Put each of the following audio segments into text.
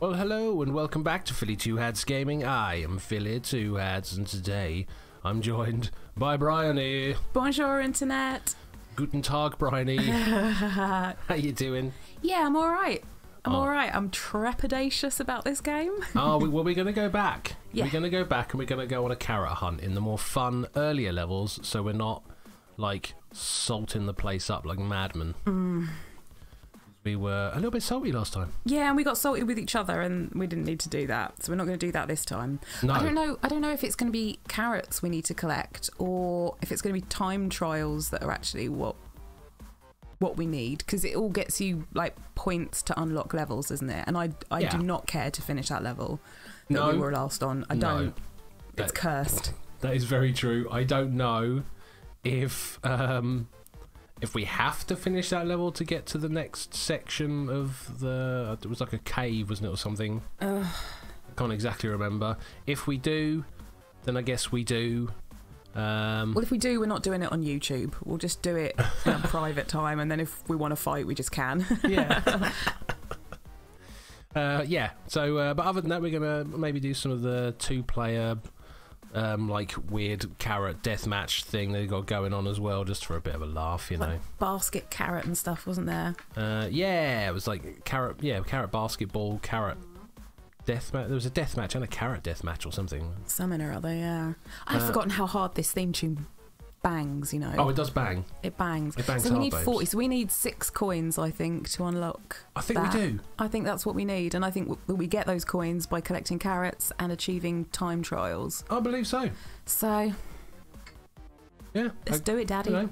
Well, hello and welcome back to Philly Two Hats Gaming. I am Philly Two Hats, and today I'm joined by Bryony. Bonjour, internet. Guten Tag, Bryony. How are you doing? Yeah, I'm all right. I'm Oh. all right. I'm trepidatious about this game. Oh, we, well, we're going to go back. Yeah. We're going to go back and we're going to go on a carrot hunt in the more fun, earlier levels, so we're not like salting the place up like madmen. Mm. We were a little bit salty last time. Yeah, and we got salty with each other, and we didn't need to do that, so we're not going to do that this time. No. I don't know. I don't know if it's going to be carrots we need to collect, or if it's going to be time trials that are actually what what we need, because it all gets you like points to unlock levels, isn't it? And I I Yeah. do not care to finish that level that No. we were last on. I don't. It's That- cursed. That is very true. I don't know if um, if we have to finish that level to get to the next section of the. It was like a cave, wasn't it, or something? Ugh. I can't exactly remember. If we do, then I guess we do. Um, Well, if we do, we're not doing it on YouTube. We'll just do it in a private time, and then if we want to fight, we just can. yeah. uh, yeah. So, uh, but other than that, we're gonna maybe do some of the two-player, um, like weird carrot deathmatch thing they got going on as well, just for a bit of a laugh, you know. Like basket carrot and stuff, wasn't there? Uh, yeah, it was like carrot. Yeah, carrot basketball, carrot death match. There was a death match and a carrot death match or something. Something or other, yeah. I've Uh, forgotten how hard this theme tune bangs. You know, Oh, it does bang. it bangs. It bangs so we need babes. forty. So we need six coins, I think, to unlock. I think that. we do. I think that's what we need, and I think w- we get those coins by collecting carrots and achieving time trials. I believe so. So Yeah. let's I- do it, Daddy. you know.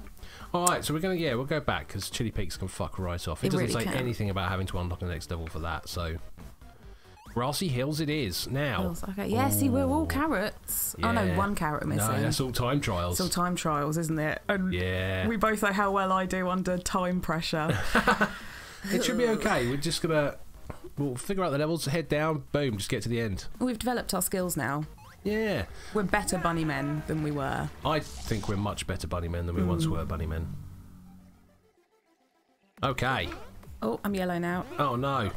All right, so we're gonna yeah we'll go back because Chili Peaks can fuck right off. It, It doesn't really say can. anything about having to unlock the next level for that. So grassy hills it is now. Hills, Okay. Yeah. See, we're all Ooh. carrots. Oh no, one carrot missing. No, that's all time trials. It's all time trials, isn't it? And yeah, we both know how well I do under time pressure. it should be okay. We're just gonna we'll figure out the levels, head down, boom, just get to the end. We've developed our skills now. Yeah. We're better bunny men than we were. I think we're much better bunny men than we once Mm. were bunny men. Okay. Oh, I'm yellow now. Oh no.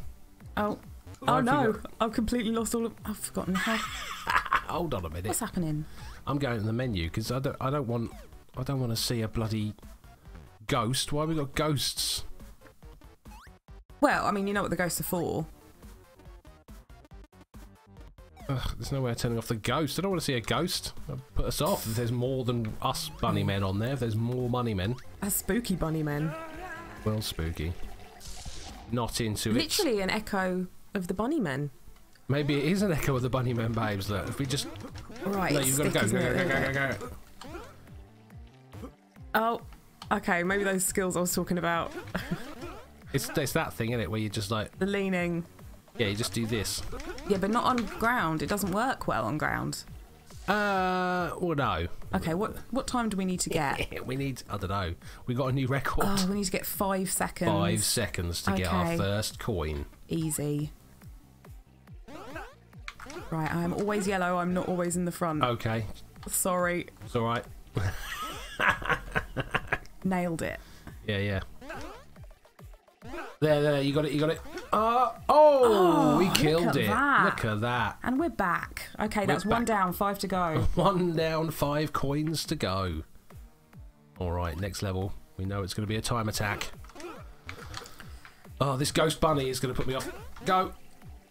Oh. Oh no! forgot- I've completely lost all of. I've forgotten how. Hold on a minute. What's happening? I'm going to the menu because I don't. I don't want. I don't want to see a bloody ghost. Why have we got ghosts? Well, I mean, you know what the ghosts are for. Ugh, there's no way of turning off the ghost. I don't want to see a ghost. That'll put us off. If there's more than us bunny men on there, if there's more money men, As spooky bunny men. well, spooky. Not into it. Literally an echo of the bunny men. Maybe it is an echo of the bunny men, babes. Look, if we just. Right. no, you've got to go. Go, go, go, go, go, go. Oh. Okay, maybe those skills I was talking about. It's, it's that thing, isn't it, where you just like. The leaning. Yeah, you just do this. Yeah, but not on ground. It doesn't work well on ground. Uh, well, no. Okay, what what time do we need to get? we need, I don't know, we got a new record. Oh, we need to get five seconds. Five seconds to get our first coin. Easy. Right, I'm always yellow. I'm not always in the front. Okay, Sorry, it's alright. nailed it. Yeah, yeah. There, there, you got it, you got it. Uh, oh, we look killed at it. that. Look at that. And we're back. Okay, that's We're one back. down, five to go. One down, five coins to go. Alright, next level. We know it's going to be a time attack. Oh, this ghost bunny is going to put me off. Go.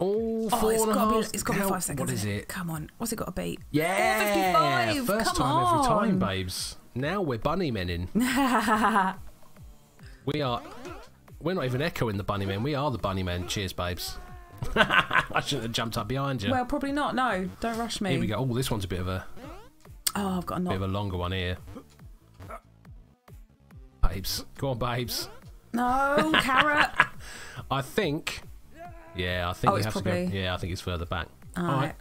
Oh, Oh, four it's and got to be, half. it's got to be five seconds. What is it? Come on, what's it got to be? Yeah, 55, first come time every time, babes. Now we're bunny men in. we are. We're not even echoing the bunny men. We are the bunny men. Cheers, babes. I shouldn't have jumped up behind you. Well, probably not. No, don't rush me. here we go. Oh, this one's a bit of a Oh, I've got a bit of a longer one here. Babes, go on, babes. No, carrot. I think. Yeah, I think Oh, we it's have to probably- go. Yeah, I think it's further back. All Alright.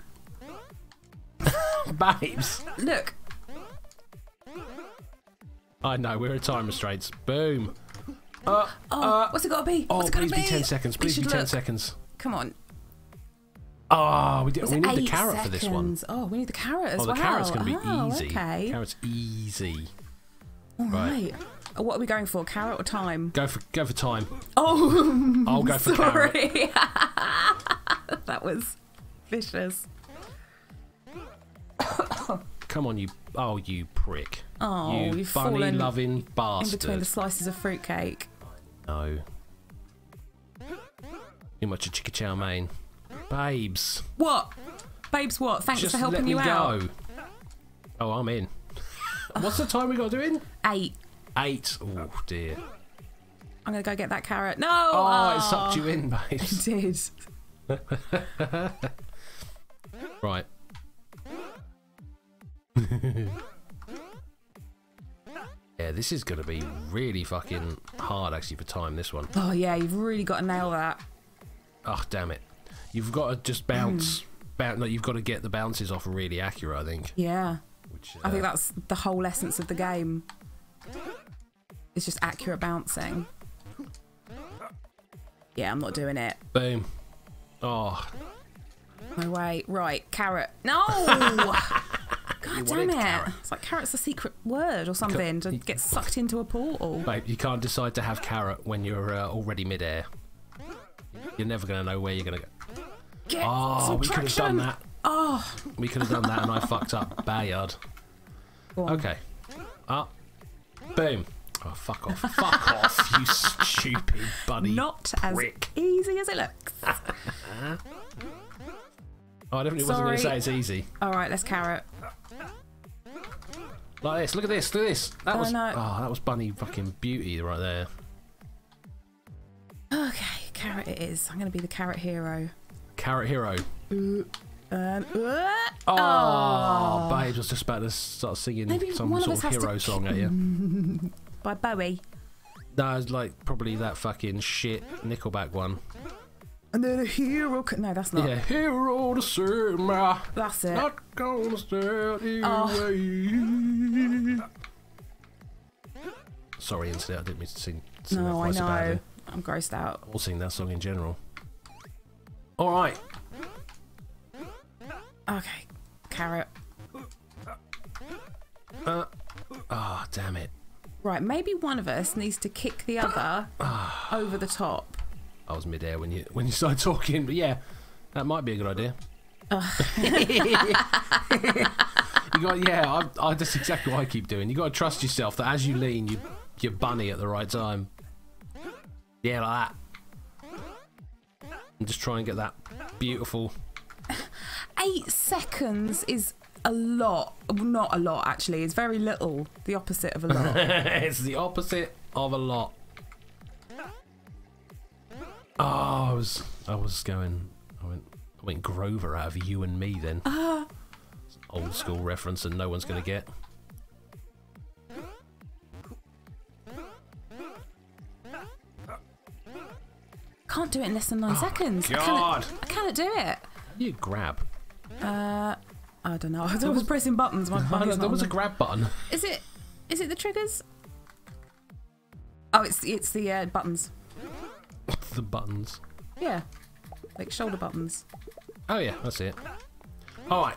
right. babes. Look. I know we're in time restraints. Boom. Uh, Oh, Uh, what's it got to be? Oh, what's it please be? be ten seconds. Please be ten look. seconds. Come on. Oh, we, did, we need the carrot for this one. Oh, we need the carrot as Oh, the carrot's going to be oh, easy. Okay. Carrot's easy. All right. right. Oh, what are we going for? Carrot or time? Go for go for time. Oh, I'll go for carrot. sorry. that was vicious. Come on, you. Oh, you prick. Oh, you you've bunny fallen loving in between the slices of fruitcake. No. Too much of chicka chow mein. Babes. What? Babes, what? Thanks just for helping let me you out. go. Oh, I'm in. What's the time we got to do in? Eight. Eight. Oh, dear. I'm going to go get that carrot. No! Oh, it sucked you in, babes. It did. Right. yeah, this is going to be really fucking hard, actually, for time, this one. Oh, yeah, you've really got to nail that. Oh, damn it. You've got to just bounce. bounce like, you've got to get the bounces off really accurate, I think. Yeah. Which, I think uh, that's the whole essence of the game. It's just accurate bouncing. Yeah, I'm not doing it. Boom. Oh, No way. Right, carrot. No! God damn it. carrot. It's like carrot's a secret word or something to get sucked into a portal. babe, you can't decide to have carrot when you're uh, already midair. You're never going to know where you're going to go. Get Oh, we could have done that. Oh, We could have done that and I fucked up. Go. Okay. Up. Boom. Oh, fuck off. fuck off, you stupid bunny. Not as prick. easy as it looks. Oh, I definitely wasn't going to say it's easy. All right, let's carrot. Like this. Look at this. Look at this. That Oh, was. no. Oh, that was bunny fucking beauty right there. Okay, carrot it is. I'm going to be the carrot hero. Carrot hero. Um, uh, Oh, Oh. babes, I was just about to start singing Maybe some one of sort of has to hero song at you. by Bowie. No, it's like probably that fucking shit Nickelback one. And then a hero. No, that's not. Yeah, hero to me. That's it. Not gonna stand in Oh. way. Sorry, internet. I didn't mean to sing, sing that no, I so know. badly. I'm grossed out. I'll sing that song in general. All right. Okay, carrot. Uh, ah, damn it. Right, maybe one of us needs to kick the other over the top. I was midair when you when you started talking, but yeah, that might be a good idea. you got yeah, I, I, that's exactly what I keep doing. You got to trust yourself that as you lean, you you bunny at the right time. Yeah, like that. And just try and get that beautiful. Eight seconds is a lot. Not a lot, actually. It's very little. The opposite of a lot. it's the opposite of a lot. Oh, I was I was going. I went I went Grover out of you and me then. An old school reference, and no one's gonna get. Can't do it in less than nine seconds. I Oh, God. cannot, I cannot do it. You grab. Uh, I don't know. I was pressing buttons. My Oh, no, there was a grab button. Is it? Is it? The triggers? Oh, it's it's the uh, buttons. the buttons. Yeah, like shoulder buttons. Oh yeah, that's it. All right.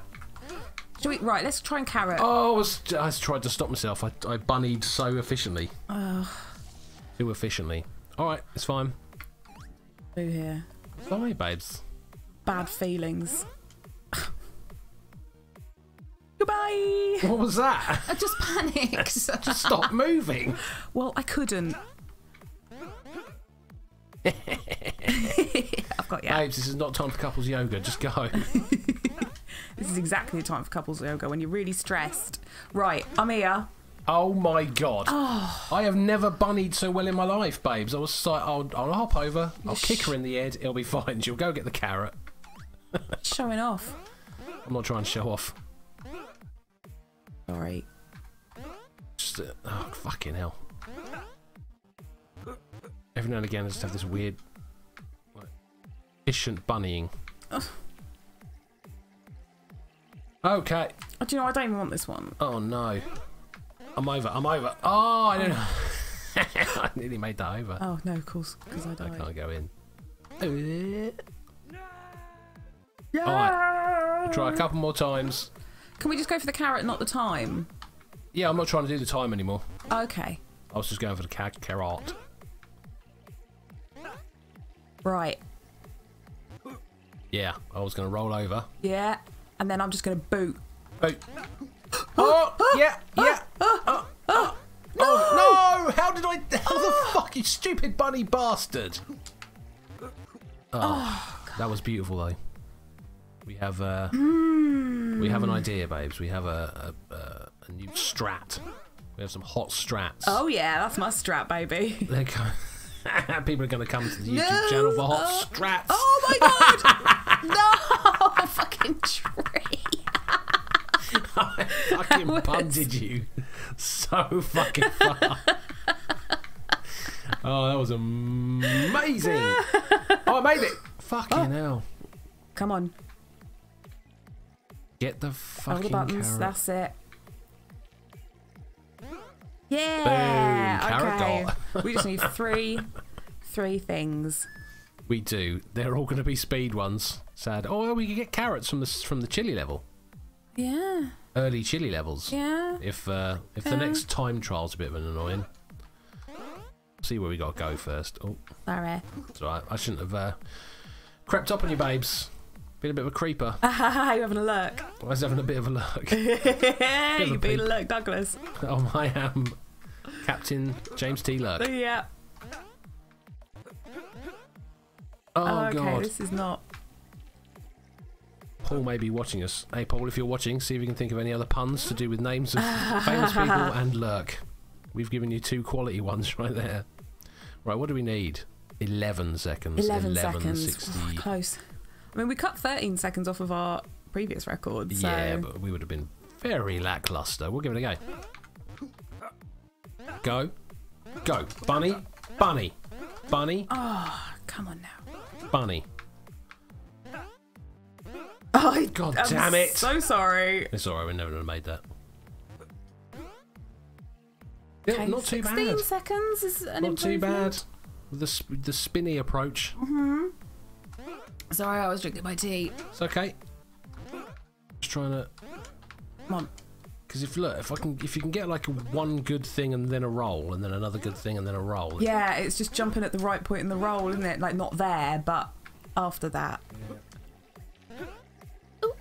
Shall we? Right, let's try and carrot. Oh, I, was, I was tried to stop myself. I, I bunnied so efficiently. Too efficiently. All right, it's fine. Boo here. Bye, babes. Bad feelings. What was that? I just panicked. Just stop moving. well, I couldn't. I've got yeah. Babes, this is not time for couples yoga. Just go. This is exactly the time for couples yoga when you're really stressed. Right, I'm here. Oh my god. Oh. I have never bunnied so well in my life, babes. I was like, I'll, I'll hop over, I'll Sh- kick her in the head, it'll be fine. She'll go get the carrot. Showing off. I'm not trying to show off. Sorry. Just, uh, oh, fucking hell. Every now and again, I just have this weird, like, efficient bunnying. Okay. Oh, do you know, I don't even want this one. Oh no. I'm over. I'm over. Oh, I don't know. I nearly made that over. Oh, no, of course, because I I can't go in. Yeah. Alright. Try a couple more times. Can we just go for the carrot, not the time? Yeah, I'm not trying to do the time anymore. Okay. I was just going for the ca- carrot. Right. Yeah, I was going to roll over. Yeah. And then I'm just going to boot. Oh, oh yeah, yeah. Oh, oh, oh, oh. oh, no! How did I? How the fuck, you stupid bunny bastard! Oh, oh that was beautiful though. We have uh, we have an idea, babes. We have a a, a, a new strat. We have some hot strats. Oh, yeah. That's my strap, baby. They're People are going to come to the YouTube No, channel for hot uh, strats. Oh, my God. no. Fucking tree. I fucking was- punted you so fucking far. oh, that was amazing. oh, I made it. Fucking hell. Come on. Get the fucking All the buttons. carrot. That's it. Yeah. Boom, carrot okay. got. we just need three, three things. We do. They're all going to be speed ones. Sad. Oh, well, we could get carrots from the from the chili level. Yeah. Early chili levels. Yeah. If uh, if the next time trial's a bit of an annoying. See where we got to go first. Oh, Sorry. it's alright. I shouldn't have uh, crept up on you, babes. Been a bit of a creeper. you having a look? I was having a bit of a look. hey, you being a Lurk Douglas. oh, I am Captain James T. Lurk. Yeah. Oh, oh, okay, God. this is not. Paul may be watching us. Hey, Paul, if you're watching, see if you can think of any other puns to do with names of famous people and Lurk. We've given you two quality ones right there. Right, what do we need? 11 seconds. 11, seconds. 60. Oh, close. I mean, we cut 13 seconds off of our previous record. So. Yeah, but we would have been very lackluster. We'll give it a go. Go. Go. Bunny. Bunny. Bunny. Oh, come on now. Bunny. Oh, God I'm damn it. So sorry. It's alright, we never would have made that. Yeah, Okay, not too 16 bad. seconds is an Not too bad. the, the spinny approach. Mm-hmm. Sorry, I was drinking my tea. It's okay. Just trying to. Come on. Because if look, if I can, if you can get like one good thing and then a roll, and then another good thing and then a roll. Yeah, it's just jumping at the right point in the roll, isn't it? Like, not there, but after that.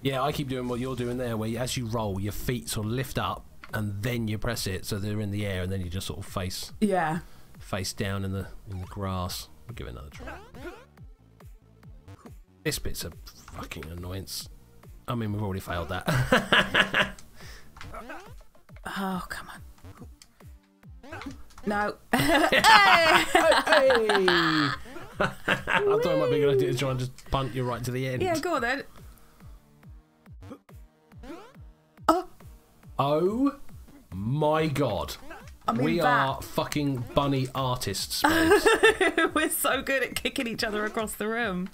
Yeah, I keep doing what you're doing there, where you, as you roll, your feet sort of lift up, and then you press it so they're in the air, and then you just sort of face Yeah. face down in the in the grass. We'll give it another try. This bit's a fucking annoyance. I mean, we've already failed that. Oh, come on. No. hey! I thought it might be a good idea to try and just punt you right to the end. yeah, go on then. Oh Oh my god. I mean, we that- are fucking bunny artists. We're so good at kicking each other across the room.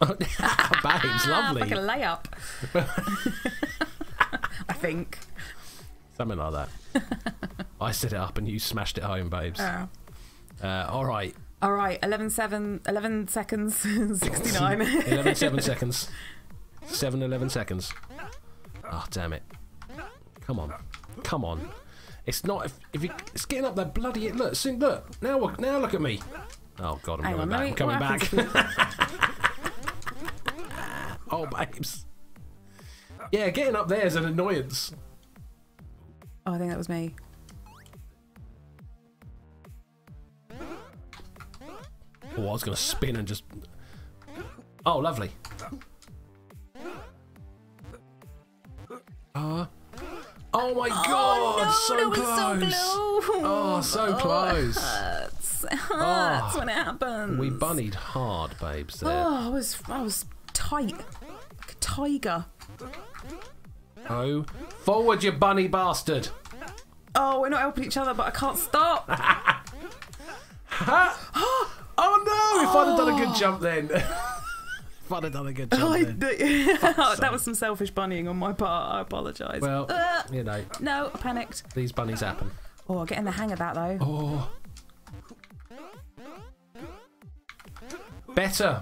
babes, lovely. Like a layup. I think. Something like that. I set it up and you smashed it home, babes. Uh, Uh, all right. all right, 11, seven, 11 seconds, 69. 11 7 seconds. 7 11 seconds. Oh, damn it. Come on. Come on. It's not if, if you it's getting up that bloody look, see, look. Now look now look at me. Oh god, I'm Hang coming on, back. I'm coming back. Oh babes. Yeah, getting up there is an annoyance. Oh, I think that was me. Oh, I was gonna spin and just Oh, lovely. Uh, oh my god, so that was close. so close. Oh, so close. Hurts. It hurts Oh. when it happens. We bunnied hard, babes, there. Oh, I was, I was tight. Tiger. Oh, forward, you bunny bastard. Oh, we're not helping each other, but I can't stop. Oh no, if I'd have done a good jump then. if I'd have done a good jump I- then. that was some selfish bunnying on my part. I apologise. Well, Uh, you know, no, I panicked. these bunnies happen. Oh, getting the hang of that though. Oh. Better.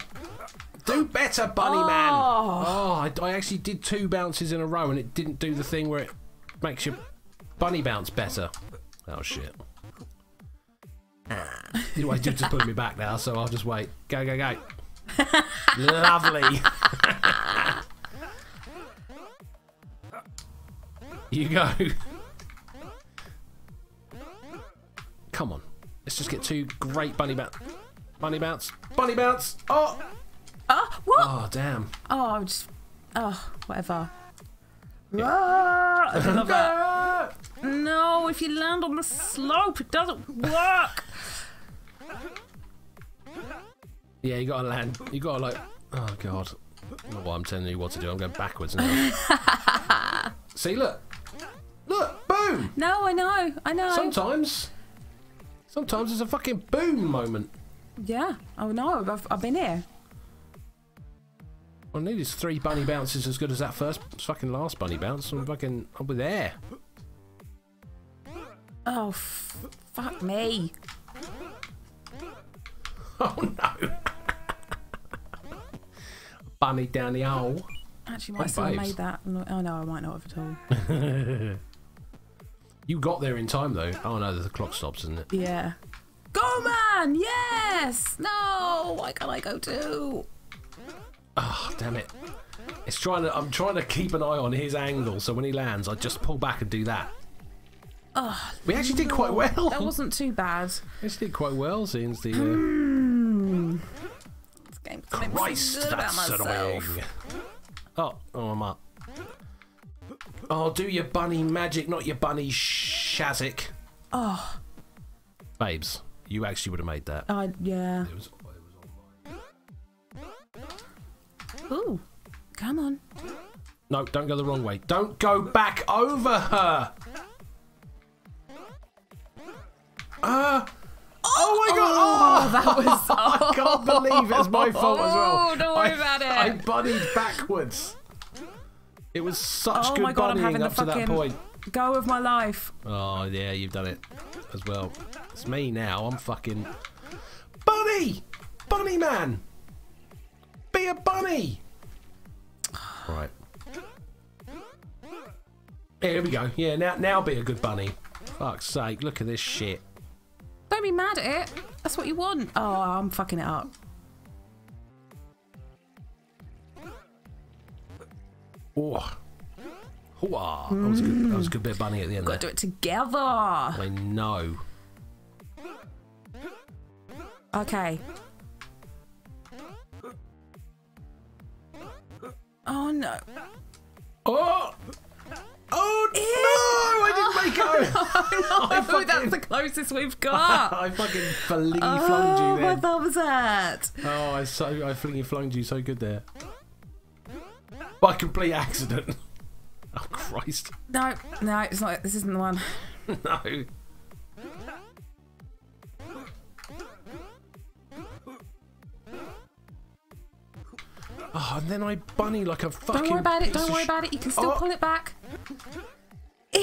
Do better, bunny man. Oh. Oh, I, I actually did two bounces in a row and it didn't do the thing where it makes your bunny bounce better. Oh, shit. Ah. You you're just putting me back now, so I'll just wait. Go, go, go. Lovely. you go. Come on. Let's just get two great bunny bounce. Bunny bounce. Bunny bounce. Oh! Oh, what? Oh, damn. Oh, I'm just. Oh, whatever. Ah, I love that. No, if you land on the slope, it doesn't work. Yeah, you gotta land. You gotta, like. Oh, God. I don't know what I'm telling you what to do. I'm going backwards now. See, look. Look! Boom! No, I know, I know. Sometimes. Sometimes it's a fucking boom moment. Yeah, oh no, I've, I've been here. All I need is three bunny bounces as good as that first fucking last bunny bounce. I'm fucking. I'll be there. Oh, f- fuck me. Oh no! bunny down the hole. Actually, might have made that. Oh no, I might not have at all. You got there in time though. Oh no, the clock stops, isn't it? Yeah. Go, man! Yes! No! Why can't I go too? Oh damn it! It's trying to. I'm trying to keep an eye on his angle, so when he lands, I just pull back and do that. Oh, We actually did quite well. that wasn't too bad. We did quite well, since the. Uh, Hmm. This game's gonna make me feel Christ, that's annoying. Oh, oh, I'm up. Oh, do your bunny magic, not your bunny shazik. Oh, Babes, you actually would have made that. uh, yeah. It was, it was Ooh, come on. No, don't go the wrong way. Don't go back over her. Uh, oh my god! Oh, that was. I can't believe it's my fault as well. Oh, don't worry I, about it. I bunnied backwards. It was such Oh good my God, I'm bunnying having up the to that point. Go of my life. Oh yeah, you've done it as well. It's me now. I'm fucking bunny, bunny man. Be a bunny. Right. Here we go. Yeah, now now be a good bunny. Fuck's sake! Look at this shit. Don't be mad at it. That's what you want. Oh, I'm fucking it up. Oh. Hooah. That was a good. That was a good bit of bunny at the end. Got to There. do it together. I know. Okay. Oh no. Oh. Oh no! I didn't make it. Oh, I fucking- that's the closest we've got. I fucking flingy oh, flunged you my then. thumb's hurt. Oh, I so I flingy flunged you so good there. By complete accident. Oh Christ. No, no, it's not. This isn't the one. No. Oh, and then I bunny like a fucking. Don't worry about it. Don't worry about it. You can still Oh. pull it back. no,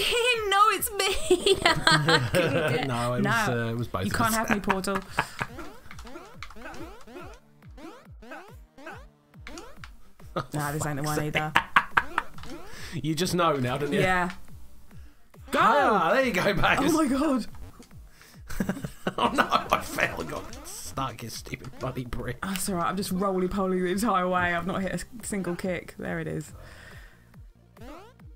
it's me. no, it was, uh, it was both. You can't us. have me, Portal. nah, this ain't the one either. You just know now, don't you? Yeah. Go! Ah, there you go, babes. Oh my god. Oh no, I fell got stuck, you stupid bunny brick. That's alright. I'm just roly poly the entire way. I've not hit a single kick. There it is.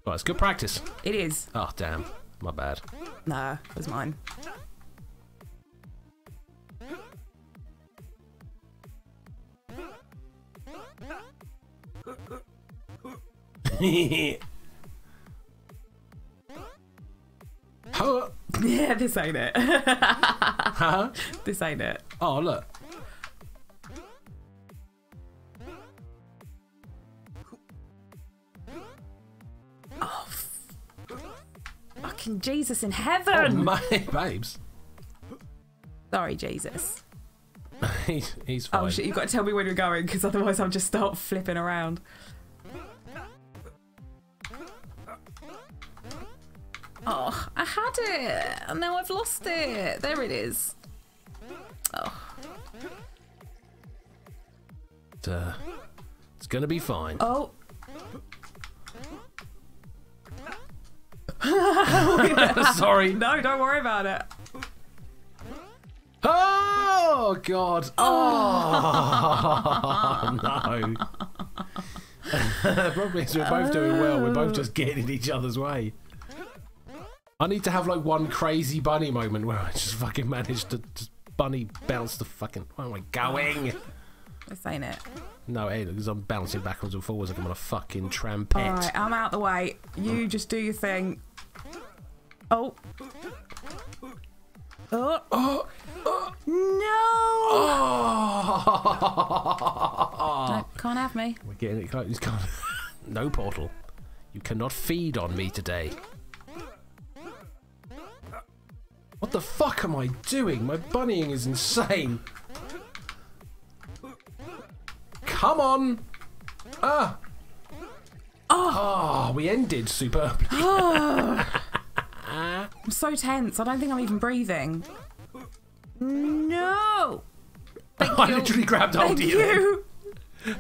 Well, it's good practice. It is. Oh, damn. My bad. Nah, it was mine. huh? Yeah, this ain't it. Huh? this ain't it. Oh, look. Oh, fucking Jesus in heaven! Oh, heaven. mate, babes. Sorry, Jesus. he's, he's oh, fine. Oh shit, You've got to tell me when you're going because otherwise I'll just start flipping around. Oh, I had it, and now I've lost it. There it is. Oh, uh, it's gonna be fine. oh. Sorry. No, don't worry about it. Oh God! Oh, no! Probably as we're both doing well, we're both just getting in each other's way. I need to have like one crazy bunny moment where I just fucking manage to just bunny bounce the fucking. Where am I going? This ain't it. No, hey, because I'm bouncing backwards and forwards like I'm on a fucking trampet. Alright, I'm out the way. You just do your thing. Oh. Oh. Oh, No! oh. No, can't have me. We're getting it close. No portal. You cannot feed on me today. What the fuck am I doing? My bunnying is insane. Come on. Ah. Ah, Oh. we ended superbly. I'm so tense. I don't think I'm even breathing. No! I literally grabbed hold Thank of you. you!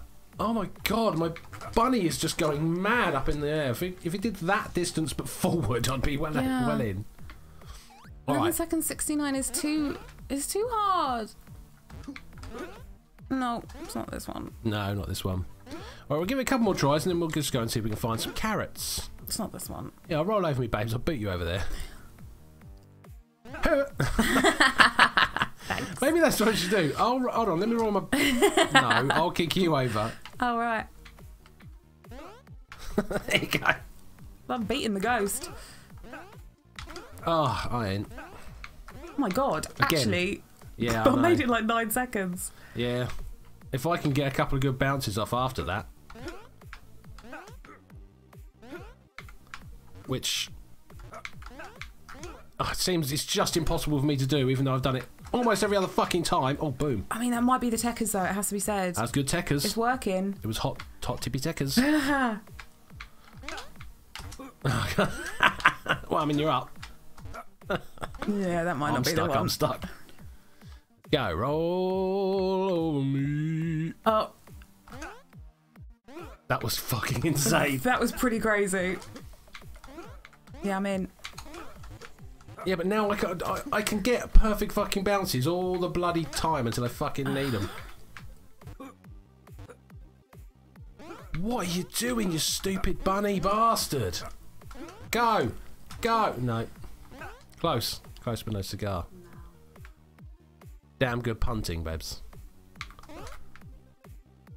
Oh my god, my bunny is just going mad up in the air. If it, if it did that distance but forward, I'd be well, Yeah. well in. 11 Alright, seconds 69 is too is too hard. No, it's not this one. no, not this one. Alright, we'll give it a couple more tries and then we'll just go and see if we can find some carrots. It's not this one. Yeah, I'll roll over me, babes. I'll beat you over there. Maybe that's what I should do. I'll, hold on, let me roll my. No, I'll kick you over. Oh right. There you go. I'm beating the ghost. Oh, I ain't. Oh my god. Again. Actually, Yeah, I I made it like nine seconds. Yeah. If I can get a couple of good bounces off after that. Which. Oh, it seems it's just impossible for me to do, even though I've done it almost every other fucking time. Oh, boom. I mean, that might be the techers though. It has to be said. That's good techers. It's working. It was hot, hot tippy techers. well, I mean, you're up. yeah, that might I'm not be stuck. the one. I'm stuck. Go roll over me. Oh, That was fucking insane. that was pretty crazy. Yeah, I'm in. Yeah, but now I can, I, I can get perfect fucking bounces all the bloody time until I fucking need them. What are you doing, you stupid bunny bastard? Go! Go! No. Close. Close but no cigar. Damn good punting, babes.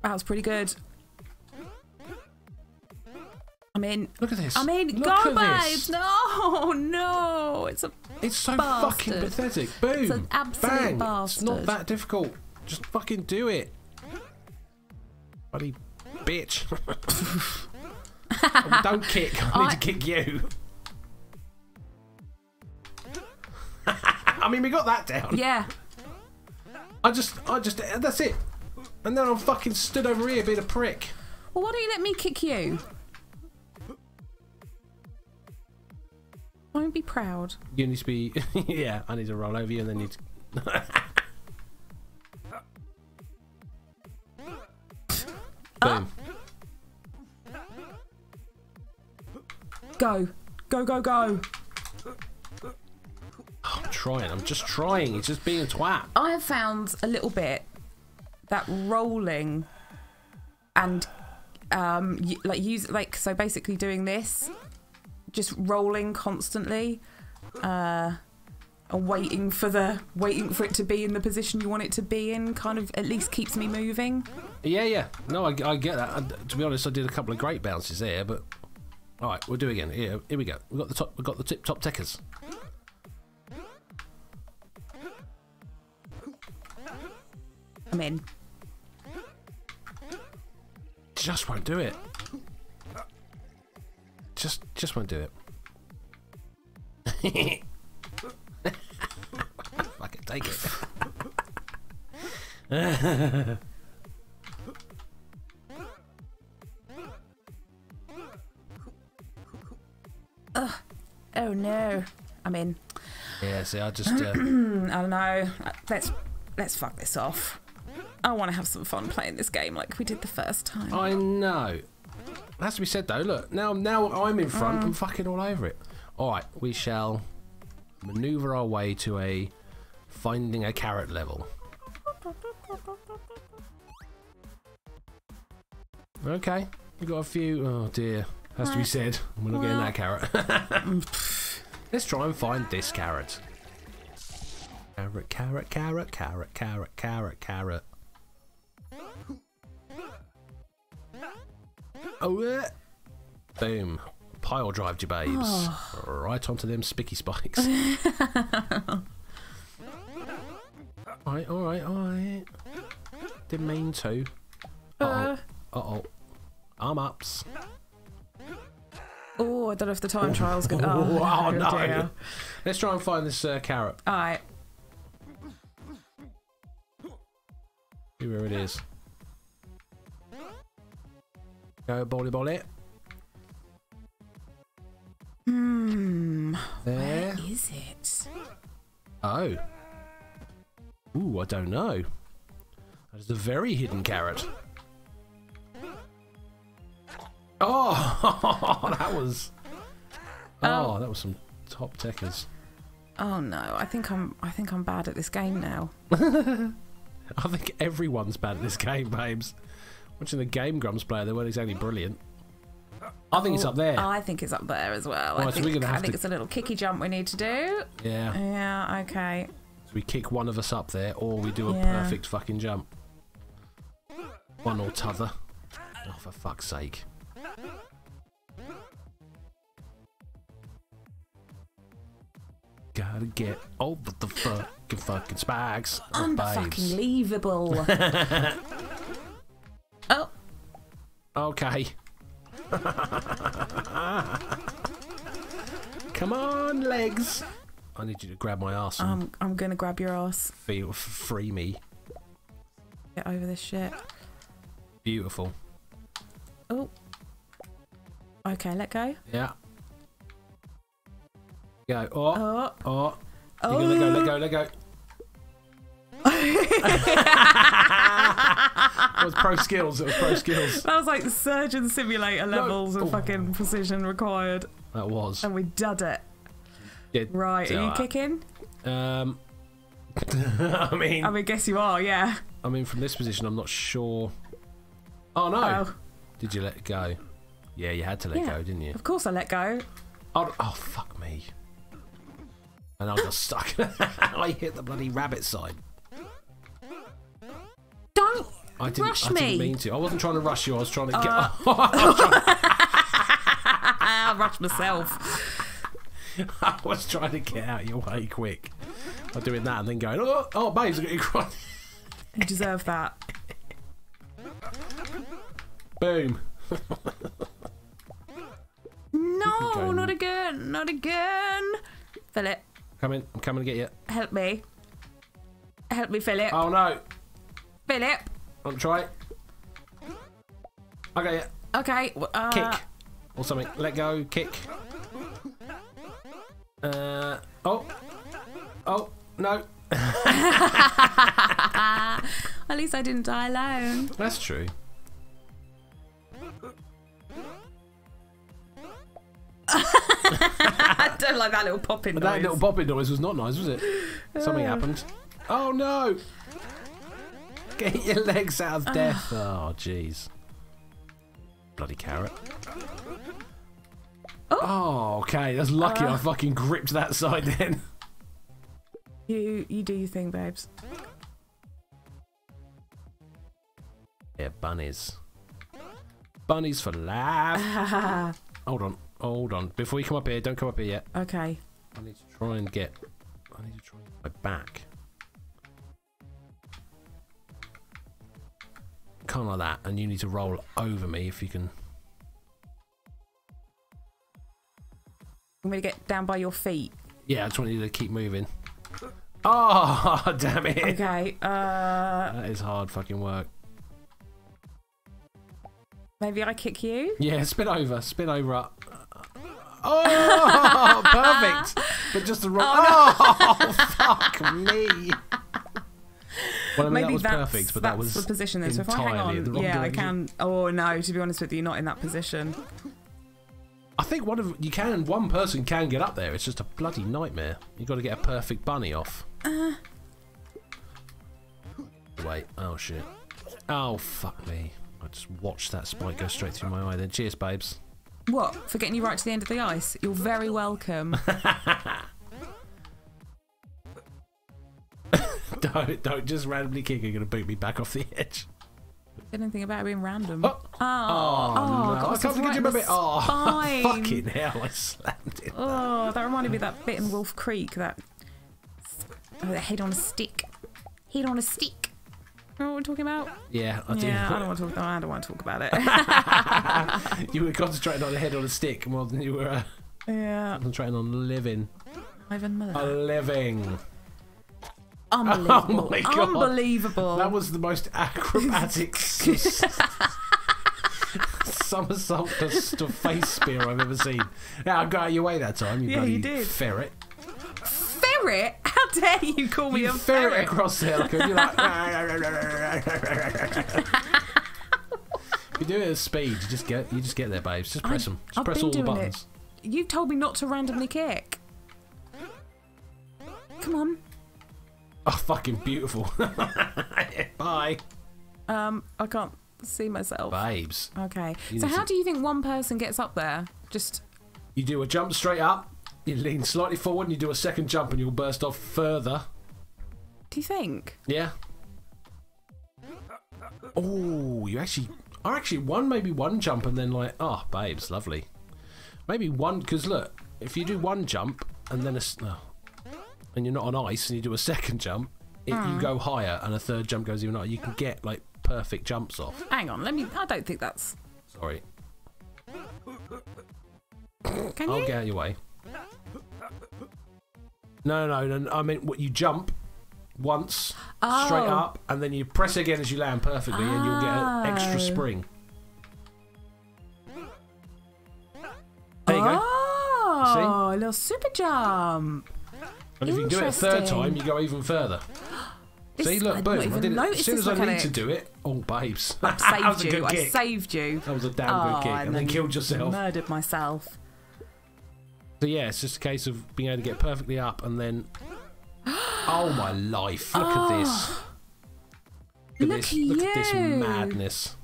That was pretty good. I'm in. Look at this. I mean. Look Go, babes! this. No, no. It's a. It's so Bastard. fucking pathetic. Boom. It's an absolute Bang. It's not that difficult. Just fucking do it. Bloody bitch. Oh, don't kick. I need I- to kick you. I mean, we got that down. Yeah. I just, I just, that's it. And then I'm fucking stood over here being a prick. Well, why don't you let me kick you? Don't be proud. You need to be, yeah. I need to roll over you, and then you. To... Boom. Go. Go, go, go. I'm trying. I'm just trying. It's just being a twat. I have found a little bit that rolling and um like use like so basically doing this just rolling constantly uh and waiting for the waiting for it to be in the position you want it to be in kind of at least keeps me moving Yeah, yeah. No, I, I get that. And to be honest, I did a couple of great bounces there, but all right, we'll do it again. Here, here we go. We got the top. We got the tip top techers. i'm in Just won't do it. Just, just won't do it. I can take it. oh no i'm in Yeah, see, I just. Uh, i don't know let's let's fuck this off i want to have some fun playing this game like we did the first time I know. Has to be said though. Look, now, now I'm in front. I'm mm. fucking all over it. All right, we shall maneuver our way to a finding a carrot level. Okay, we got a few. Oh dear, has to be said. We're not getting that carrot. Let's try and find this carrot. Carrot, carrot, carrot, carrot, carrot, carrot, carrot. Oh, yeah. Boom. Pile drive you, babes. Right onto them spiky spikes. alright, alright, alright. Didn't mean to. Uh oh. Uh oh. Arm ups. Oh, I don't know if the time trial's good. Oh, Oh, no. dear. Let's try and find this uh, carrot. All right. Go, bolly bolly. Hmm. There. Where is it? Oh. Ooh, I don't know. That is a very hidden carrot. Oh, that was. Oh, Oh. that was some top techers. Oh no, I think I'm. I think I'm bad at this game now. I think everyone's bad at this game, babes. Watching the Game Grumps player, they weren't exactly brilliant. I think it's up there. I think it's up there as well. I Right, so think, we're gonna I think to- it's a little kicky jump we need to do. yeah. Yeah. Okay. So we kick one of us up there, or we do a Yeah. perfect fucking jump. One or t'other. Oh, for fuck's sake. Gotta get over the fucking fucking spikes. Oh, babes. Unfucking oh, Okay. Come on, legs. I need you to grab my ass I'm. I'm gonna grab your ass. feel free me. Get over this shit. Beautiful. Oh. Okay, let go. Yeah. Go. Oh. Oh. Oh. Oh. Let go, let go, let go. it was pro skills. It was pro skills. That was like the surgeon simulator levels Oh. of fucking precision required, That was. and we did it. Yeah, Right, are you uh, kicking? Um. I mean, I mean, guess you are. Yeah. I mean, from this position, I'm not sure. Oh no! Oh, Did you let it go? Yeah, you had to let Yeah. go, didn't you? of course I let go. Oh, oh fuck me! And I got stuck. I hit the bloody rabbit side. Don't I didn't. Rush I didn't mean to. I wasn't trying to rush you. I was trying to get. Uh. ah, rush myself. I was trying to get out your way quick. By doing that and then going, oh, oh, babes, I got you crying. You deserve that. Boom. No, not again, not again. Philip, Coming. I'm coming to get you. help me. Help me, Philip. Oh no. Philip. I'm try. I got. Okay. Uh, Kick. Or something. Let go. Kick. Uh. Oh. Oh. No. At least I didn't die alone. That's true. I don't like that little popping noise. that little popping noise was not nice, was it? Something happened. Oh no! Get your legs out of ah. death. Oh, jeez. Bloody carrot. Oh, oh okay. That's lucky ah. I fucking gripped that side then. you, you do your thing, babes. Yeah, bunnies. Bunnies for life. Hold on. Hold on. Before you come up here, don't come up here yet. okay. I need to try and get. I need to try and get my back. Of like that, and you need to roll over me if you can. I'm gonna get down by your feet. Yeah, I just want you to keep moving. Oh, damn it! Okay. Uh, That is hard fucking work. maybe I kick you. Yeah, spin over, spin over up. Oh, perfect! But just the wrong. Oh, fuck me! Well, I mean, Maybe that was that's, perfect, but that was the position then. So if I hang on, yeah, I can. Oh no, to be honest with you, you're not in that position. I think one of you can one person can get up there. It's just a bloody nightmare. You got to get a perfect bunny off. Uh. Wait. Oh shit. Oh fuck me. I just watched that spike go straight through my eye. Then cheers, babes. What? For getting you right to the end of the ice? You're very welcome. don't don't just randomly kick. You're gonna boot me back off the edge. Said anything about it being random. Oh. Oh, Oh, no! got I can't forget right you in a the bit. Oh, fucking hell! I slammed it. Oh, that reminded me of that bit in Wolf Creek. That oh, the head on a stick. Head on a stick. Know what I'm talking about? Yeah, I do. Yeah, I don't want to talk. I don't want to talk about it. you were concentrating on the head on a stick more than you were uh, yeah, concentrating on living. Ivan A living. Unbelievable. Oh. Unbelievable. That was the most acrobatic somersault to, face spear I've ever seen. Yeah, I got out of your way that time. You Yeah, bloody you did. ferret. ferret. How dare you call me You a ferret, ferret? across there like you're like. you do it at speed, you just get you just get there, babes. Just press I- them. Just I've press been all the doing it. buttons. You told me not to randomly kick. Come on. Oh, fucking beautiful. Bye, Um, I can't see myself. babes. Okay. You So how to- do you think one person gets up there? Just You do a jump straight up. You lean slightly forward, and you do a second jump, and you'll burst off further. do you think? Yeah. Oh, you actually, or actually one maybe one jump and then like, oh, babes, lovely. Maybe one because look, if you do one jump and then a. oh, and you're not on ice and you do a second jump, it, you hmm. go higher and a third jump goes even higher. You can get like perfect jumps off. Hang on. Let me. I don't think that's. Sorry, Can I'll you? get out of your way. No, no, no, no. I mean, what you jump once straight Oh. up, and then you press again as you land perfectly, and you'll get an extra Oh. spring. There you go. Oh, a little super jump. And if you can do it a third time, you go even further. This- See, look, I boom! didn't I did it. As soon this as I need to do it, oh, babes, I that was a saved you. I kick. saved you. That was a damn oh, good kick, and, then killed yourself. Murdered myself. So yeah, it's just a case of being able to get perfectly up, and then. Oh my life! Look at this! Ah. Look at this! at Look at this madness!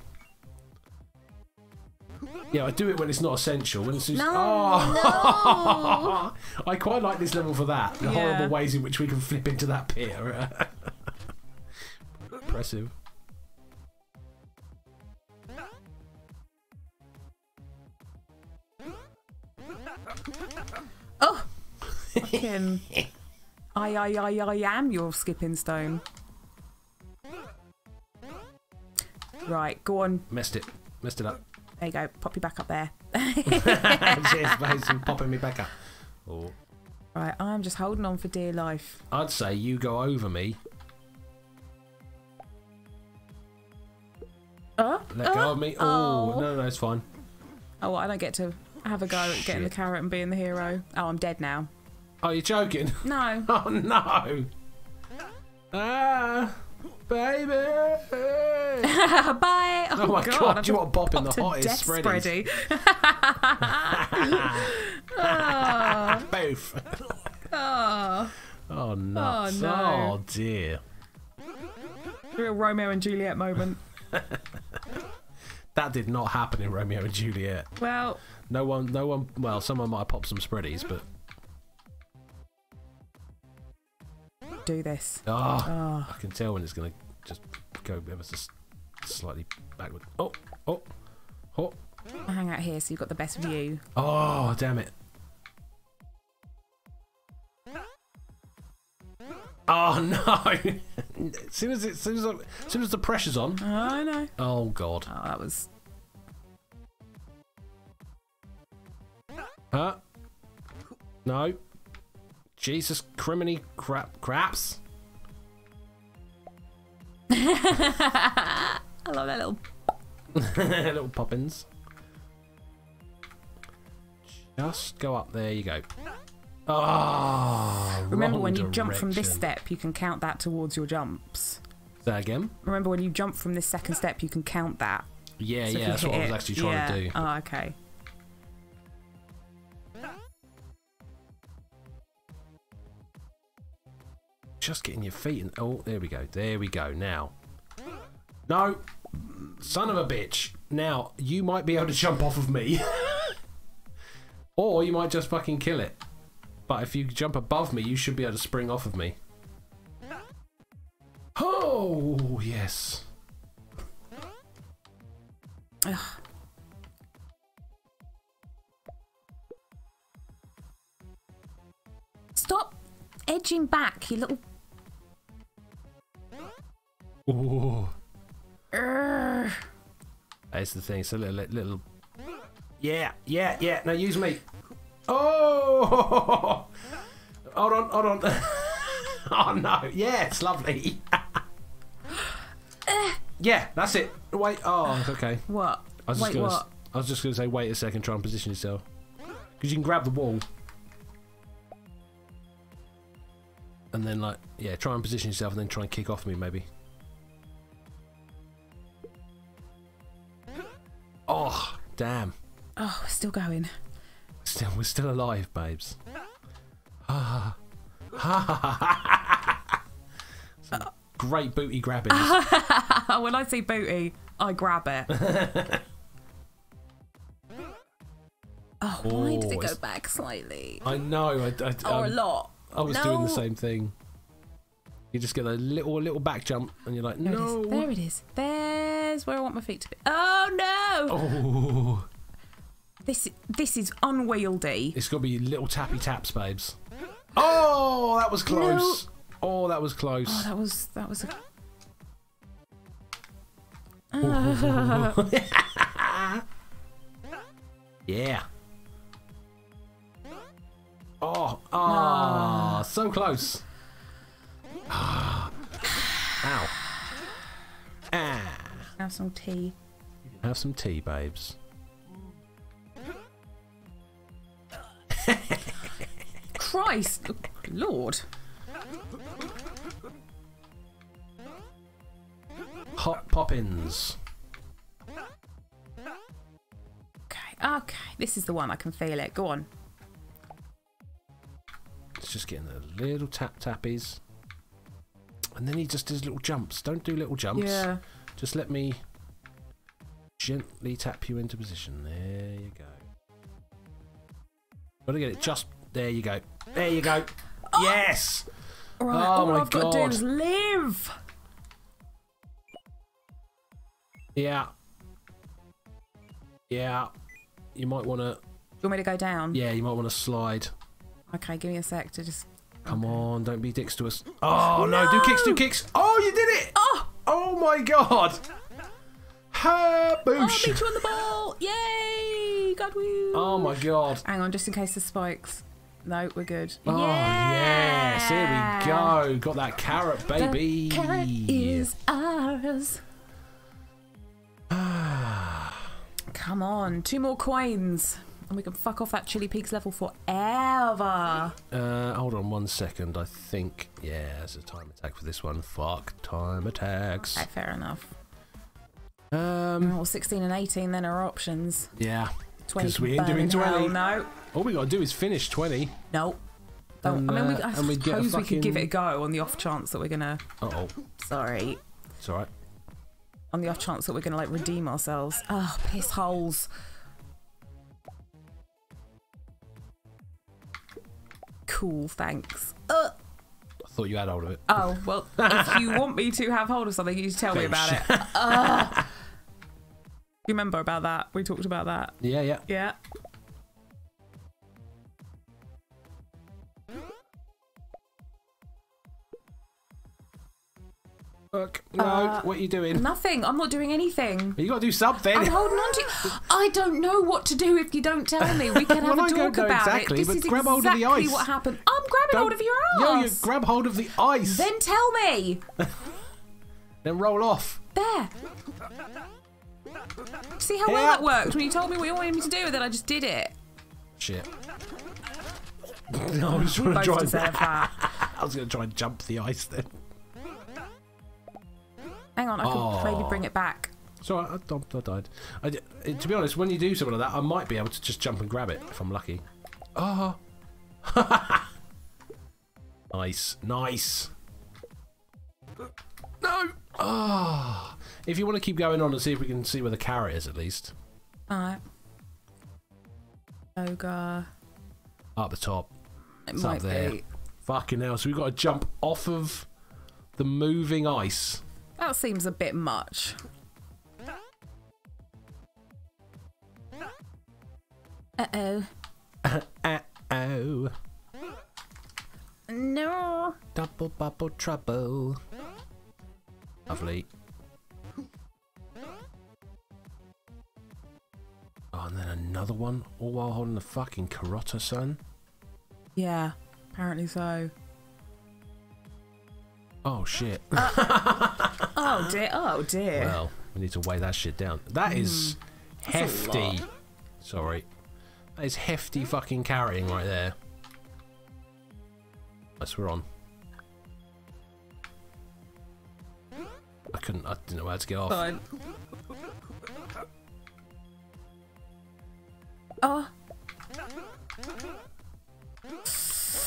Yeah, I do it when it's not essential. When it's just, No, oh, I quite like this level for that. The Yeah. horrible ways in which we can flip into that pier. Impressive. Oh, fucking! I, I, I, I am your skipping stone. Right, go on. Messed it. Messed it up. There you go. Pop you back up there. Cheers, babes, and popping me back up. Oh, Right, I'm just holding on for dear life. I'd say you go over me. Oh, Let go of me. Oh, Oh. no, no, it's fine. oh, what, I don't get to have a go at getting the carrot and being the hero. Oh, I'm dead now. Oh, you're joking? No. Oh no! Ah, baby! Bye. Oh, oh my God, I do you want to bop in the hottest spready. Ah. Both. Ah. oh, Oh nuts! Oh, no. Oh dear. real Romeo and Juliet moment. That did not happen in Romeo and Juliet. Well, No one, no one. Well, someone might popped some spreadies, but do this. ah, Oh, I can tell when it's going to just go ever so slightly backward. Oh, oh, oh, I hang out here so you've got the best view. oh! Damn it! Oh no! as soon as it, as soon as, I- as soon as the pressure's on. Oh no. Oh god. Oh, that was. Huh? No. Jesus criminy crap craps. I love that little. Little poppins. Just go up. There you go. Oh, Remember when you jump from this step, you can count that towards your jumps. Say that again? Remember when you jump from this second step, you can count that. Yeah, So yeah, that's what hit I was actually trying yeah. to do. Oh, okay. Just getting your feet in. Oh, there we go. There we go. Now. No. Son of a bitch. Now, you might be able to jump off of me. or you might just fucking kill it. But if you jump above me, you should be able to spring off of me. Oh, yes. Ugh. Stop edging back, you little. Ooh. Urgh. That's the thing. It's a little, little. Yeah, yeah, yeah. Now use me. Oh! Hold on, hold on. oh no. Yeah, it's lovely. yeah, that's it. Wait. Oh, okay. What? I was just Wait, gonna. what? I was just gonna say, wait a second. Try and position yourself. Because you can grab the wall. And then, like, yeah, try and position yourself, and then try and kick off me, maybe. Oh, damn. Oh, we're still going. Still, we're still alive, babes. Ah. Great booty grabbing. when I say booty, I grab it. oh, why did Oh, it go it's- back slightly? I know. I, I, Or a um, lot. I was doing the same thing. You just get a little little back jump, and you're like, no. There no. it is. There it is. There's where I want my feet to be. Oh no! Oh, This this is unwieldy. it's got to be little tappy taps, babes. Oh, that was close. Oh, that was close. Oh, that was that was a. yeah. Oh, ah, so close. Ah. Ow. Ah. Have some tea. Have some tea, babes. Christ, Lord. Hot poppins. Okay, okay. This is the one. I can feel it. Go on. It's just getting the little tap tappies. And then he just does little jumps. Don't do little jumps. Yeah. Just let me gently tap you into position. There you go. Gotta get it just there you go. There you go. Yes! Right. Oh all my I've got to God. do is live. Yeah. Yeah. You might wanna Do you want me to go down? yeah, you might wanna slide. Okay, give me a sec to just. Come on, don't be dicks to us. Oh no, do kicks, do kicks. Oh you did it! Oh! Oh my god! Ha Oh, boosh! beat you on the ball! Yay! God woo! Oh my god. Hang on, just in case the spikes. No, we're good. Oh yes, here we go. Got that carrot, The baby. carrot is ours. Come on, two more coins, and we can fuck off that Chilly Peaks level forever. Uh, hold on one second. I think yeah, there's a time attack for this one. Fuck time attacks. Okay, fair enough. Um, Well, 16 and 18 then are options. yeah. 20 'Cause we ain't doing in hell. 20. No, All we gotta do is finish twenty. no. Don't. And, I mean, we, uh, I and we'd get a suppose we could give it a go on the off chance that we're gonna. Uh oh, Sorry, it's alright. on the off chance that we're gonna like redeem ourselves. Oh, piss holes. Cool, thanks. Uh, I thought you had hold of it. oh, well, if you want me to have hold of something, you tell me about it. Uh, you remember about that? We talked about that. Yeah, yeah. Yeah. Look, no, Uh, what are you doing? Nothing. I'm not doing anything. You gotta do something. I'm holding on to. I don't know what to do if you don't tell me. We can have Well, I a don't talk know about exactly, it. This but is grab hold of the exactly ice. what happened. I'm grabbing Don't- hold of your Yo, ass. you grab hold of the ice. then tell me. then roll off. There. See how well that worked when you told me what you wanted me to do, and then I just did it. Shit. I was trying to try and. I was gonna try and jump the ice then. Hang on, I could Oh. maybe bring it back. So I, I, I died. I to be honest, when you do something like that, I might be able to just jump and grab it if I'm lucky. Oh. nice, nice. No! Ah! If you want to keep going on and see if we can see where the carrot is at least. Alright. Ogre. Up the top. It It's might up there. be. Fucking hell. So we've got to jump off of the moving ice. That seems a bit much. Uh oh. Uh-oh. No. Double bubble trouble. Lovely. Oh, and then another one, all while holding the fucking carota, son. Yeah, apparently so. Oh shit. Oh dear. Oh dear. well, we need to weigh that shit down. That is Hmm. That's hefty. Sorry. That is hefty fucking carrying right there. Yes, we're on. I couldn't, I didn't know how to get off. Fine. Oh,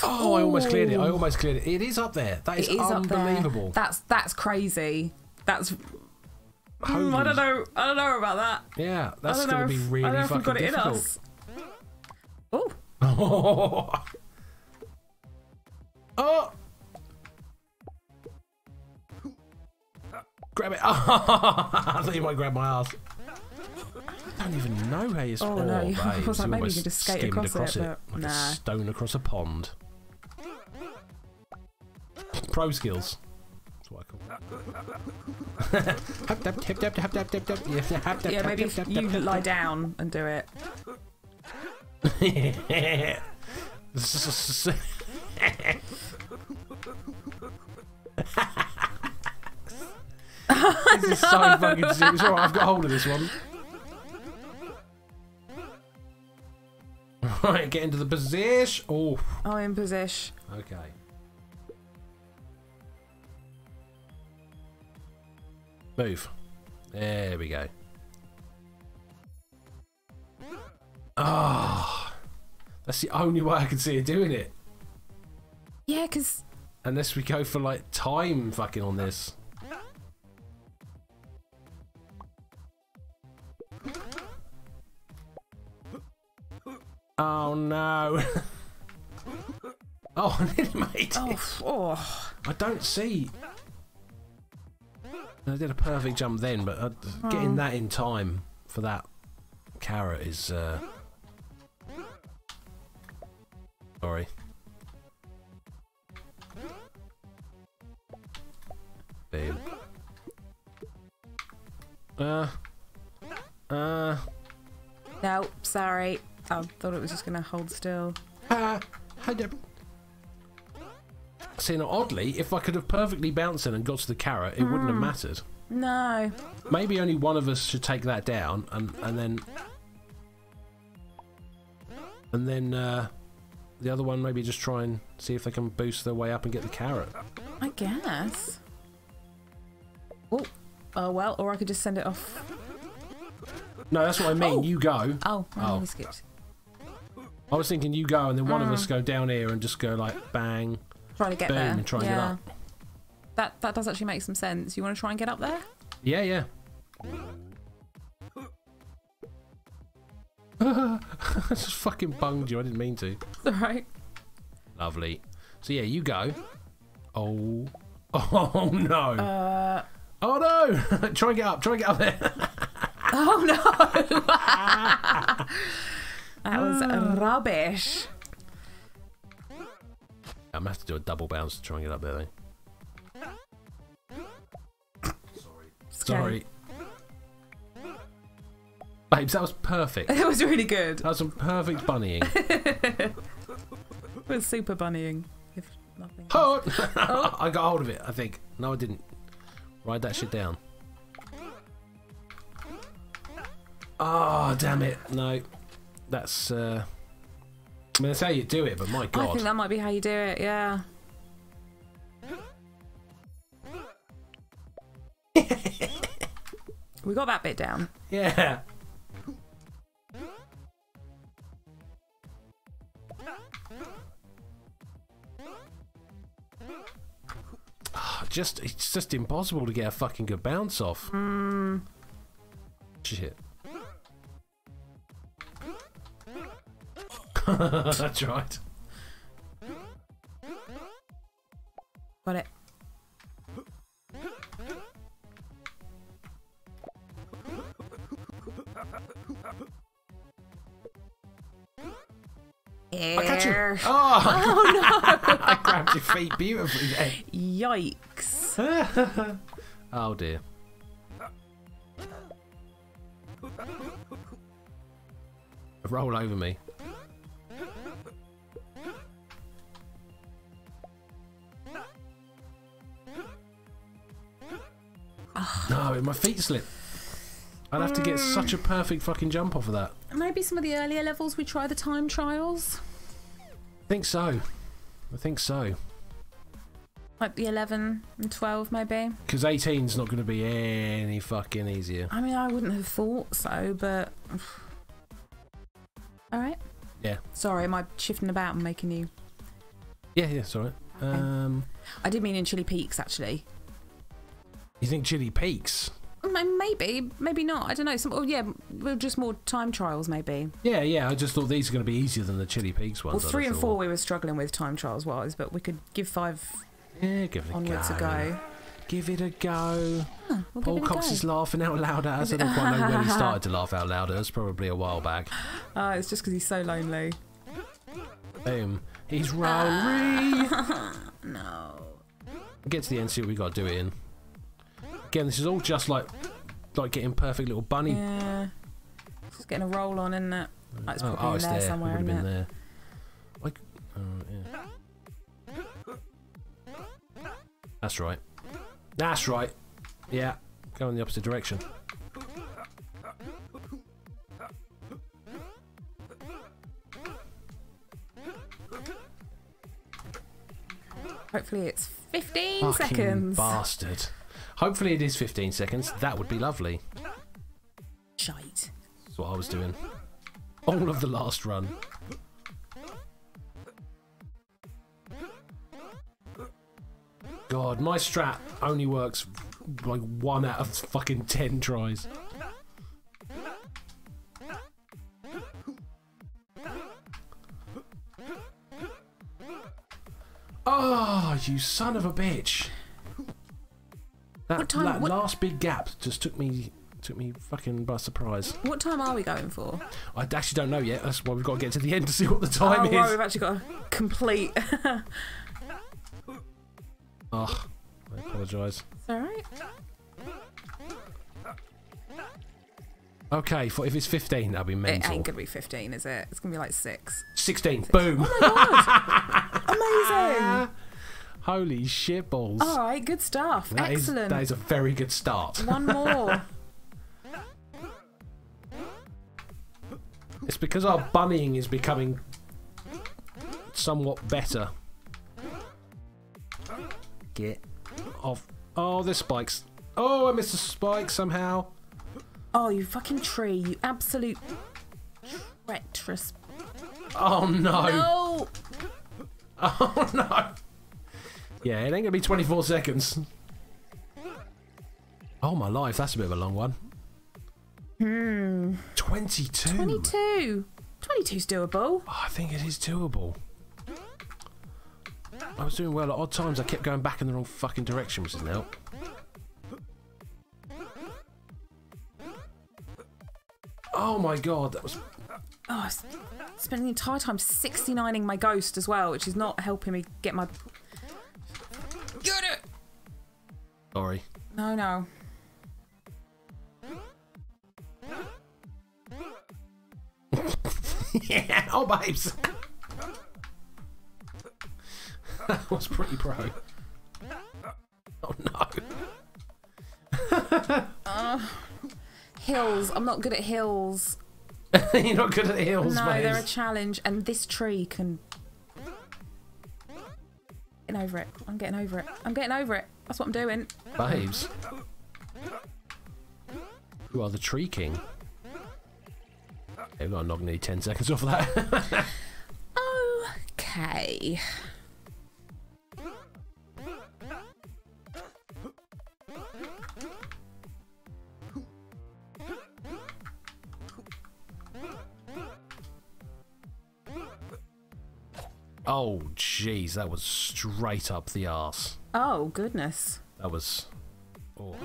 Oh, I almost cleared it. I almost cleared it. It is up there. That is, it is unbelievable. That's that's crazy. That's. Mm, I don't know. I don't know about that. Yeah, that's going to be really I don't know if fucking we've got difficult. us. Oh, oh! Grab it. I thought you might grab my ass. I don't even know how you're Oh, supposed no, to. you- I was like, maybe you can just skate across it, but like nah. a stone across a pond. Pro skills. That's what I call it. Hap, dap, hap, dap, dap. Yeah, dap, yeah. Maybe tip, if dap, you lie down and do it. this is so fucking serious. Alright, I've got hold of this one. Right, get into the position. Oh, I'm in position. okay. Move. There we go. Ah, that's the only way I can see it doing it. Yeah, because Unless we go for like time fucking on this. Oh no. oh, I nearly made it. oh, oh, I don't see. I did a perfect jump then, but uh, getting Oh. that in time for that carrot is. Uh... Sorry. Boom. Uh. Uh. no, sorry. I thought it was just gonna hold still. Ha! Had a- See, now oddly, if I could have perfectly bounced in and got to the carrot, it wouldn't have hmm. mattered. No. Maybe only one of us should take that down, and and then and then uh, the other one maybe just try and see if they can boost their way up and get the carrot. I guess. Oh, oh well, or I could just send it off. No, that's what I mean. Oh. You go. Oh, I Oh. I was thinking you go, and then one of us hmm. go down here and just go like bang. Trying to get Boom, there. and try and get yeah. up. That that does actually make some sense. You want to try and get up there? Yeah, yeah. I just fucking bunged you. I didn't mean to. Right. Lovely. So yeah, you go. Oh. Oh no. Uh. oh no! Try and get up. Try and get up there. Oh no. that was Ah. rubbish. I'm gonna have to do a double bounce to try and get up there. Though. Sorry. Sorry. Babes, that was perfect. It was really good. That was some perfect bunnying. It was super bunnying. If nothing. Oh! I got hold of it, I think. No, I didn't. Ride that shit down. Oh, damn it. No. That's, uh... I mean, that's how you do it, but my god. I think that might be how you do it. Yeah. we got that bit down. Yeah. Ah, just it's just impossible to get a fucking good bounce off. Mm, Shit. That's right. got it. I catch you. Oh, Oh no! I grabbed your feet beautifully there. Yikes! Oh dear. Roll over me. No, my feet slip. I'd have to get such a perfect fucking jump off of that. Maybe some of the earlier levels we try the time trials, I think so. I think so. like the 11 and 12, maybe. Because 18's not going to be any fucking easier. I mean, I wouldn't have thought so, but. All right. Yeah. Sorry, am I shifting about and making you? Yeah, yeah, sorry. alright. Um, I did mean in Chilly Peaks, actually. You think Chilly Peaks? Maybe, maybe not. I don't know. Some, oh, yeah, well, just more time trials, maybe. Yeah, yeah, I just thought these are going to be easier than the Chilly Peaks Well, ones. I'd three and four we were struggling with time trials wise, but we could give five Yeah, give it a onwards go. a go. Give it a go. Huh, we'll Paul a Cox go. is laughing out loud at us. I don't quite know when he started to laugh out loud at us. Probably a while back. Oh, it's just because he's so lonely. Boom. He's rolling. No. Get to the end, see what we got to do it in. Again, this is all just like like getting perfect little bunny. Yeah. Just getting a roll on, isn't it? Oh, it's oh, probably oh, in it's there there. It somewhere, would have been it? there. Like, oh, yeah. That's right. That's right. Yeah. Go in the opposite direction. Hopefully it's 15 Fucking seconds. bastard. Hopefully it is 15 seconds. That would be lovely. Shite. That's what I was doing. All of the last run. God, my strat only works like one out of fucking ten tries. Oh, you son of a bitch! That, What time- that what- last big gap just took me took me fucking by surprise. What time are we going for? I actually don't know yet. That's why we've got to get to the end to see what the oh, time oh, is. right, we've actually got a complete. Ugh, I apologise. It's alright. Okay, for, if it's 15, that'll be mental. It ain't gonna be 15, is it? It's gonna be like 6. 16, boom! Oh Amazing! Holy shit balls. Alright, good stuff. That is- Excellent. that is a very good start. One more. It's because our bunnying is becoming somewhat better. Get off. Oh, there's spikes. Oh, I missed a spike somehow. oh, you fucking tree. You absolute treacherous. Oh no. No! Oh no. Yeah, it ain't gonna be 24 seconds. Oh my life, that's a bit of a long one. Hmm. 22. 22. 22's doable. Oh, I think it is doable. I was doing well at odd times. I kept going back in the wrong fucking direction, which isn't help. Oh my god, that was. Oh, I s- spent the entire time 69ing my ghost as well, which is not helping me get my. Sorry. No, no. yeah, oh babes. that was pretty pro. Oh no. Uh, hills. I'm not good at hills. You're not good at hills, no, babes. they're a challenge, and this tree can. Getting over it. I'm getting over it. I'm getting over it. That's what I'm doing. Babes. You are the tree king. Okay, we've got to knock nearly 10 seconds off that. Okay. Oh, jeez, that was straight up the arse. Oh, goodness. That was. Oh,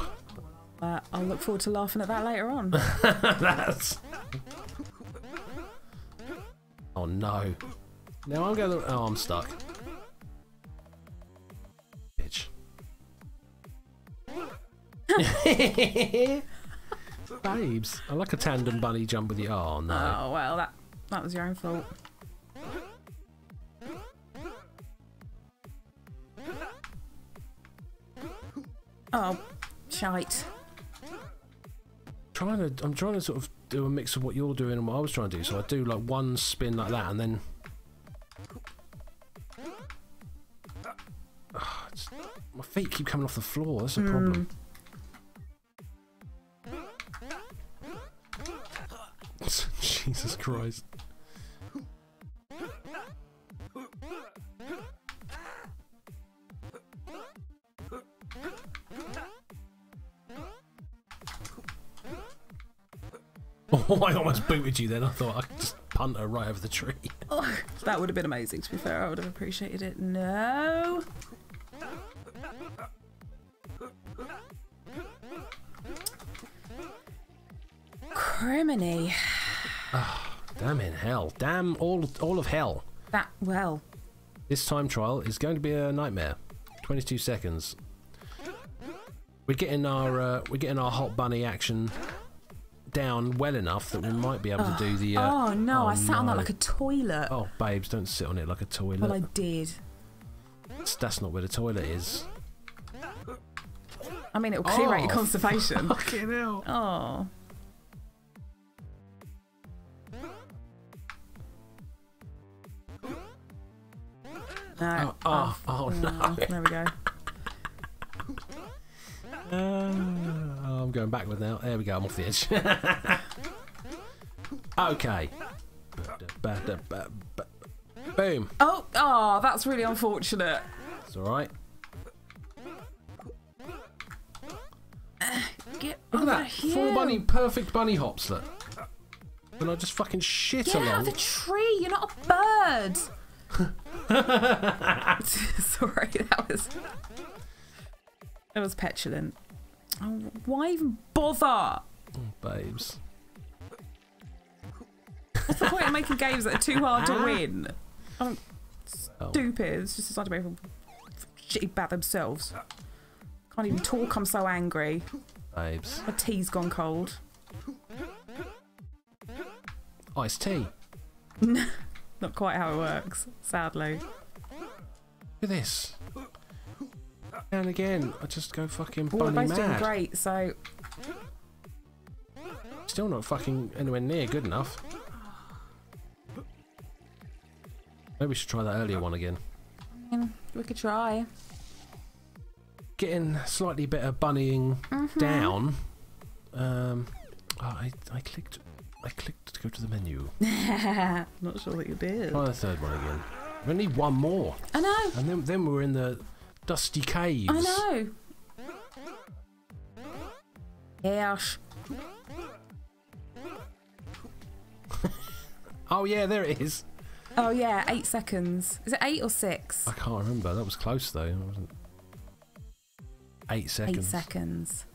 Uh, I'll look forward to laughing at that later on. that's. Oh no. Now I'm going. Oh, I'm stuck. Bitch. Babes, I like a tandem bunny jump with you. Oh no. oh, well, that, that was your own fault. Oh, shite. trying to I'm trying to sort of do a mix of what you're doing and what I was trying to do. So I do like one spin like that and then ah, it's- my feet keep coming off the floor. That's a problem. Hmm. Jesus Christ. Almost booted you then. I thought I could just punt her right over the tree. Oh, that would have been amazing, to be fair. I would have appreciated it. No. Criminy. Damn in hell. Damn all all of hell. That, well, This time trial is going to be a nightmare. 22 seconds. We're getting our uh, we're getting our hot bunny action down well enough that we might be able to do the. Uh, oh no, oh, I sat on that like a toilet. Oh, babes, don't sit on it like a toilet. well, I did. That's- That's not where the toilet is. I mean, it'll clear out your Oh, constipation. Fucking hell. Oh. No. Oh, oh, oh, no. There we go. Uh, I'm going backward now. There we go. I'm off the edge. okay. Boom. Oh, oh, that's really unfortunate. It's all right. Get Look over at that. here. Four bunny, perfect bunny hops. Look. And I just fucking shit Get out along. of the tree. You're not a bird. Sorry, that was that was petulant. Oh, why even bother? Oh, babes. What's the point of making games that are too hard to win? I'm Oh. stupid. It's just decided to make them shitty about themselves. Can't even talk. I'm so angry. Babes. My tea's gone cold. Iced tea. Not quite how it works, sadly. Look at this. And again, I just go fucking Well, we're bunny both doing great, so Still not fucking anywhere near good enough. Maybe we should try that earlier one again. mm, we could try. Getting slightly better bunnying Mm-hmm. down. Um, oh, I, I clicked. I clicked to go to the menu. Not sure that you did. Try the third one again. We need one more, I know. and then then we're in the dusty caves. I know. Yes. Oh yeah, there it is. Oh yeah, eight seconds. Is it eight or six? I can't remember. That was close though. Eight seconds. Eight seconds.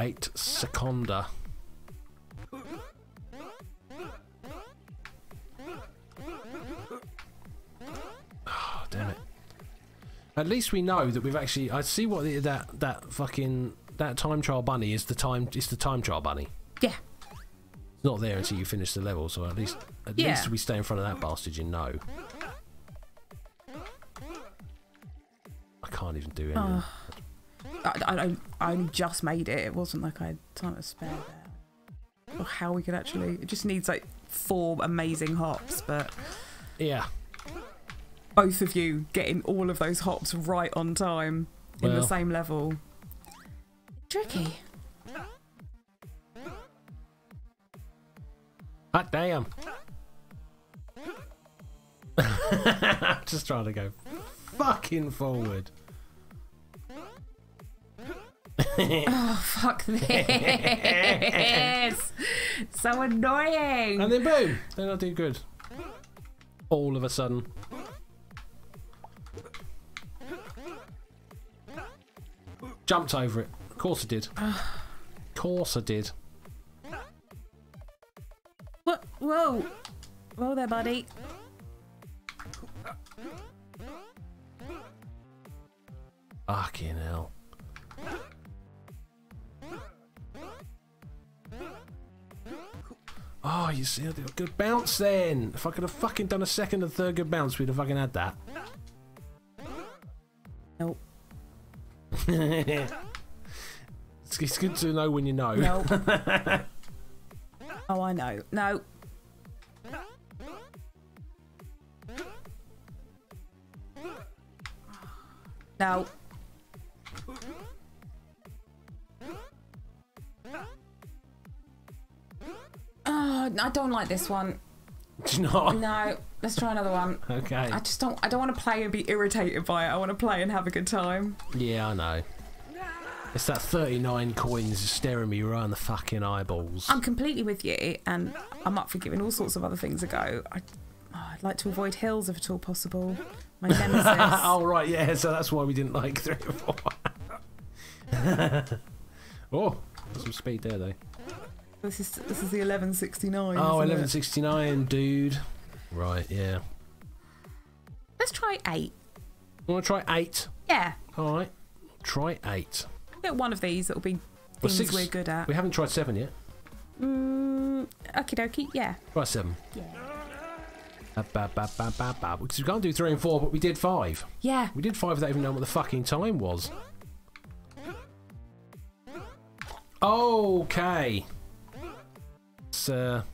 Eight seconda. At least we know that we've actually. I see what the, that that fucking that time trial bunny is. The time it's the time trial bunny. Yeah. It's not there until you finish the level. So at least at Yeah. least we stay in front of that bastard. You know. I can't even do anything. Ah. Oh. I, I, I only just made it. It wasn't like I had time to spare there. Or how we could actually. It just needs like four amazing hops, but Yeah. Both of you getting all of those hops right on time in the same level. Tricky. Hot damn. I'm Just trying to go fucking forward. Oh, fuck this. so annoying. And then boom, then I do good. All of a sudden. Jumped over it. Of course I did. Of course I did. What? Whoa. Whoa there, buddy. Fucking hell. Oh, you see, I did a good bounce then. If I could have fucking done a second and third good bounce, we'd have fucking had that. Nope. It's, it's good to know when you know. No. oh, I know. No. No. Oh, I don't like this one. Do you not? No, let's try another one. Okay. I just don't. I don't want to play and be irritated by it. I want to play and have a good time. Yeah, I know. It's that 39 coins staring me right in the fucking eyeballs. I'm completely with you, and I'm up for giving all sorts of other things a go. I, oh, I'd like to avoid hills if at all possible. My nemesis. oh, right, yeah, so that's why we didn't like 3 or 4. oh, some speed there, though. This is this is the 1169. Oh, 1169, dude. Right, yeah. Let's try eight. Want to try 8? Yeah, Alright. Try 8. get one of these. That'll be Well, things six- we're good at. We haven't tried 7 yet. Mm, okie dokie. Yeah. Try 7. Yeah. Ba, ba, ba, ba, ba, ba. Because we can't do 3 and 4, but we did 5. Yeah. We did 5 without even knowing what the fucking time was. Okay. It's, uh...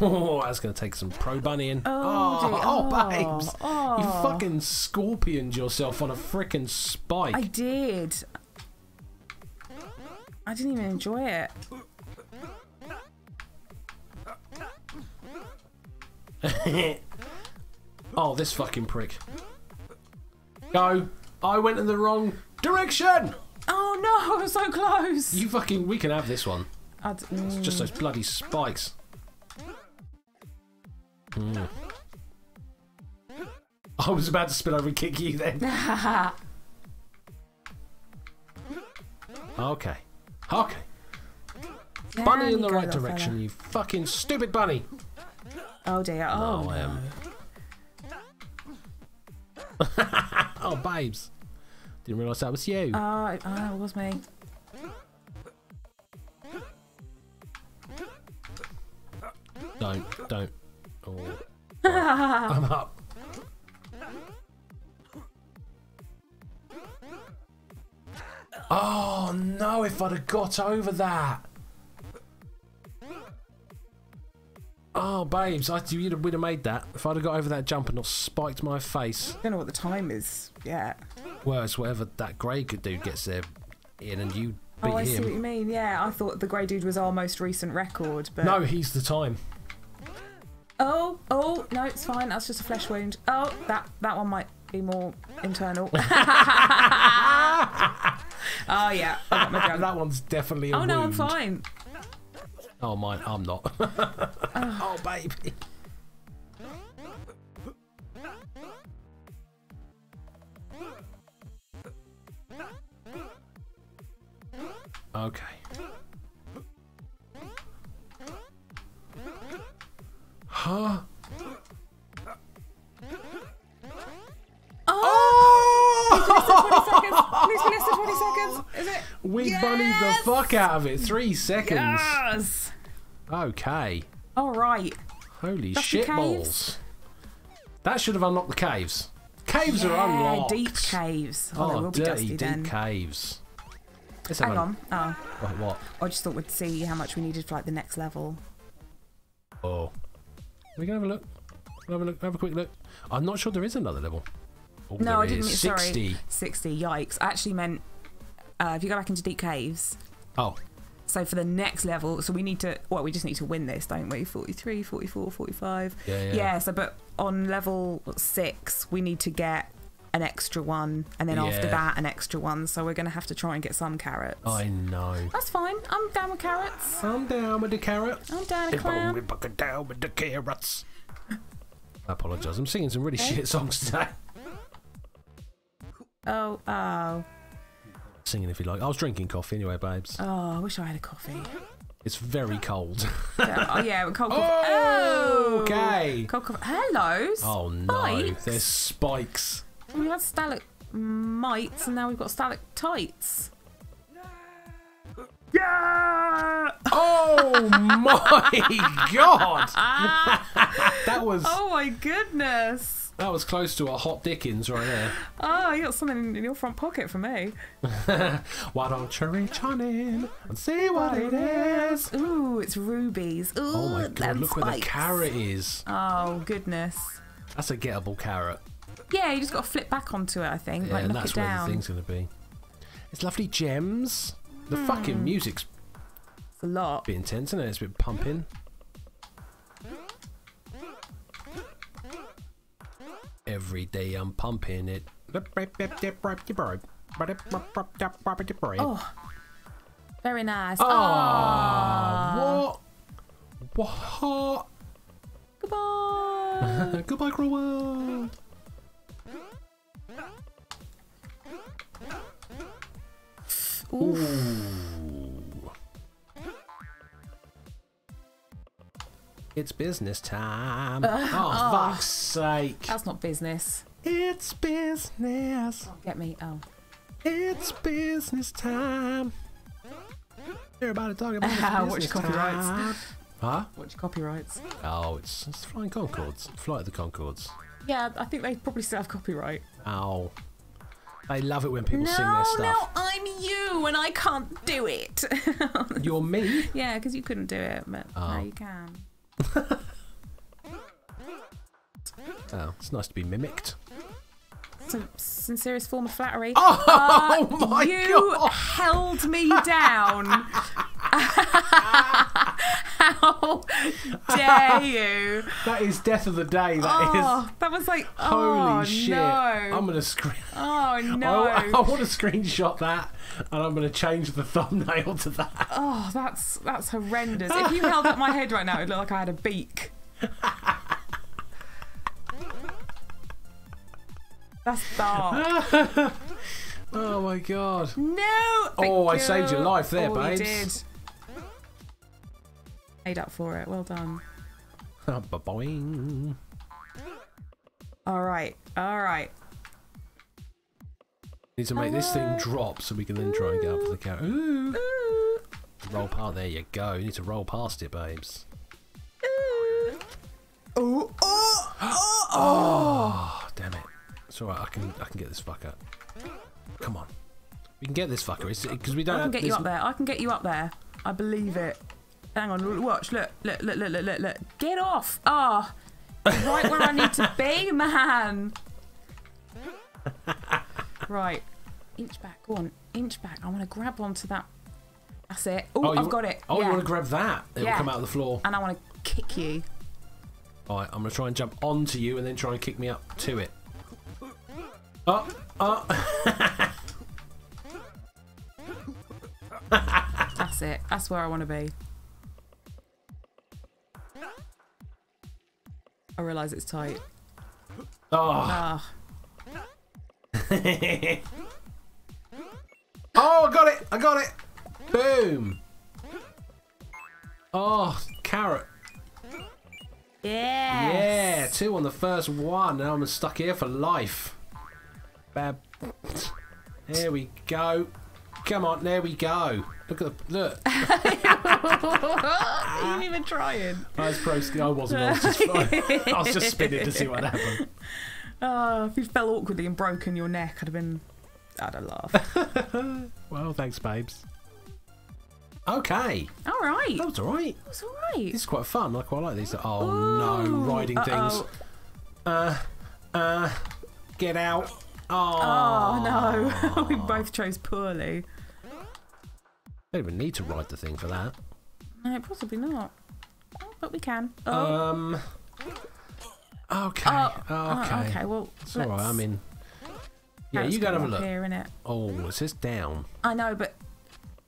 Oh, that's going to take some pro bunnying. Oh, oh, oh, Oh, babes. You oh. fucking scorpioned yourself on a frickin' spike. I did. I didn't even enjoy it. oh, this fucking prick. Go. I went in the wrong direction. Oh no, I was so close. You fucking. We can have this one. I'd, It's just those bloody spikes. Hmm. I was about to spin over and kick you then. Okay. Okay. Bunny in the right direction, you fucking stupid bunny. Oh dear. Oh, No, I am. oh, babes. Didn't realise that was you. Oh, oh, it was me. Don't, don't. Oh. I'm up. Oh no, if I'd have got over that. Oh, babes, I, you'd have, would have made that. If I'd have got over that jump and not spiked my face. I don't know what the time is yet. Whereas whatever that grey could do gets there in and you oh, beat him. oh, I see what you mean. Yeah, I thought the grey dude was our most recent record, but No, he's the time. Oh, oh, no, it's fine. That's just a flesh wound. Oh, that that one might be more internal. oh yeah, I got my that one's definitely a Oh no, I'm fine. Oh, mine, I'm not. oh, baby. Okay. Huh? Oh! Please be less than 20 seconds. Is it? We Yes! bunnied the fuck out of it. Three seconds. Yes. Okay. All right. Holy Dusty shit balls. That should have unlocked the caves. Caves are Yeah, unlocked. deep caves. Oh, Oh, dirty deep then. caves. Let's Hang on. Oh, Wait, what? I just thought we'd see how much we needed for like the next level. Oh. We can have a look. Have a look. Have a quick look. I'm not sure there is another level. Oh, No, I didn't. is. Sorry, 60. 60. Yikes! I actually meant uh, if you go back into deep caves. Oh, So for the next level, so we need to. Well, we just need to win this, don't we? 43, 44, 45. Yeah, yeah. so but on level six, we need to get an extra one, and then after that, an extra one. So we're gonna have to try and get some carrots. I know. That's fine. I'm down with carrots. I'm down with the carrots. I'm down with clam. I'm down with the carrots. I apologise. I'm singing some really shit songs today. Oh, oh, Singing if you like. I was drinking coffee anyway, babes. oh! I wish I had a coffee. It's very cold. Yeah, oh yeah, cold coffee. Oh, oh, okay. Cold coffee. Hello. Oh no, spikes. there's spikes. We had stalagmites, and now we've got stalactites. Yeah! Oh my god! that was Oh my goodness! That was close to a hot Dickens right there. Oh, you got something in your front pocket for me. Why don't you reach on in and see what it is? Ooh, it's rubies. Ooh, Oh my god, look where the carrot is. Oh goodness. That's a gettable carrot. Yeah, you just got to flip back onto it. I think, Yeah, like and that's it where the down. thing's gonna be. It's lovely gems. The Hmm. fucking music's It's a lot. a bit intense, isn't it? It's a bit pumping. Every day I'm pumping it. Oh, very nice. Oh, what? What? goodbye. Goodbye, cruel world. Ooh. Ooh. It's business time. Oh, oh, fuck's sake. That's not business. It's business. Get me. Oh. It's business time. Everybody talking about Ow, it's watch copyrights. time. Huh? Watch copyrights. Oh, it's, it's Flying Conchords. Flight of the Conchords. Yeah, I think they probably still have copyright. Oh. Ow. I love it when people no, sing their stuff. no. I'm you and I can't do it. You're me. yeah, because you couldn't do it, but Oh. now you can. Oh, it's nice to be mimicked. Some sincerest form of flattery. Oh, Uh, my you god! held me down. How dare you? That is death of the day. That oh, is. Oh, that was like, Holy oh, shit! no. I'm gonna screen. Oh no! I, I want to screenshot that, and I'm gonna change the thumbnail to that. Oh, that's that's horrendous. If you held up my head right now, it'd look like I had a beak. That's dark. Oh my god! No. Oh, I you. saved your life there, oh, babes. Made up for it. Well done. Boing. All right. All right. Need to make this thing uh, drop so we can then try and get up for the carrot. Ooh. Ooh, Roll past. There you go. You need to roll past it, babes. ooh. Oh, oh, oh, Oh, damn it! It's all right. I can. I can get this fucker. Come on. We can get this fucker. It's because we don't. I can have, get you up there. I can get you up there. I believe it. Hang on, watch, look, look, look, look, look, look, look. Get off! Ah, right where I need to be, man. Right, inch back. Go on, inch back. I want to grab onto that. That's it. Ooh, Oh, I've got it. Oh, yeah. you want to grab that? It will Yeah. come out of the floor. and I want to kick you. All right, I'm gonna try and jump onto you and then try and kick me up to it. Oh, oh. That's it. That's where I want to be. I realise it's tight. Oh. Ah, oh, I got it! I got it! Boom! Oh, carrot. yeah. Yeah, two on the first one. Now I'm stuck here for life. Bab. There we go. Come on, there we go. Look at the look. you ain't even trying. I was pro. I wasn't. I was just, I was just spinning to see what happened. Oh, if you fell awkwardly and broken your neck, I'd have been. I'd have laughed. Well, thanks, babes. Okay, all right. that was all right. That's all right. This is quite fun. I quite like these. Oh no, riding things. uh-oh. Uh, uh, get out. Oh, Oh no, we both chose poorly. Don't even need to ride the thing for that. No, possibly not. Oh, but we can. Oh, Um. Okay. oh, okay. oh, okay. Well, It's all right. I mean, yeah, you go have a look. Here, innit? Oh, it says down. I know, but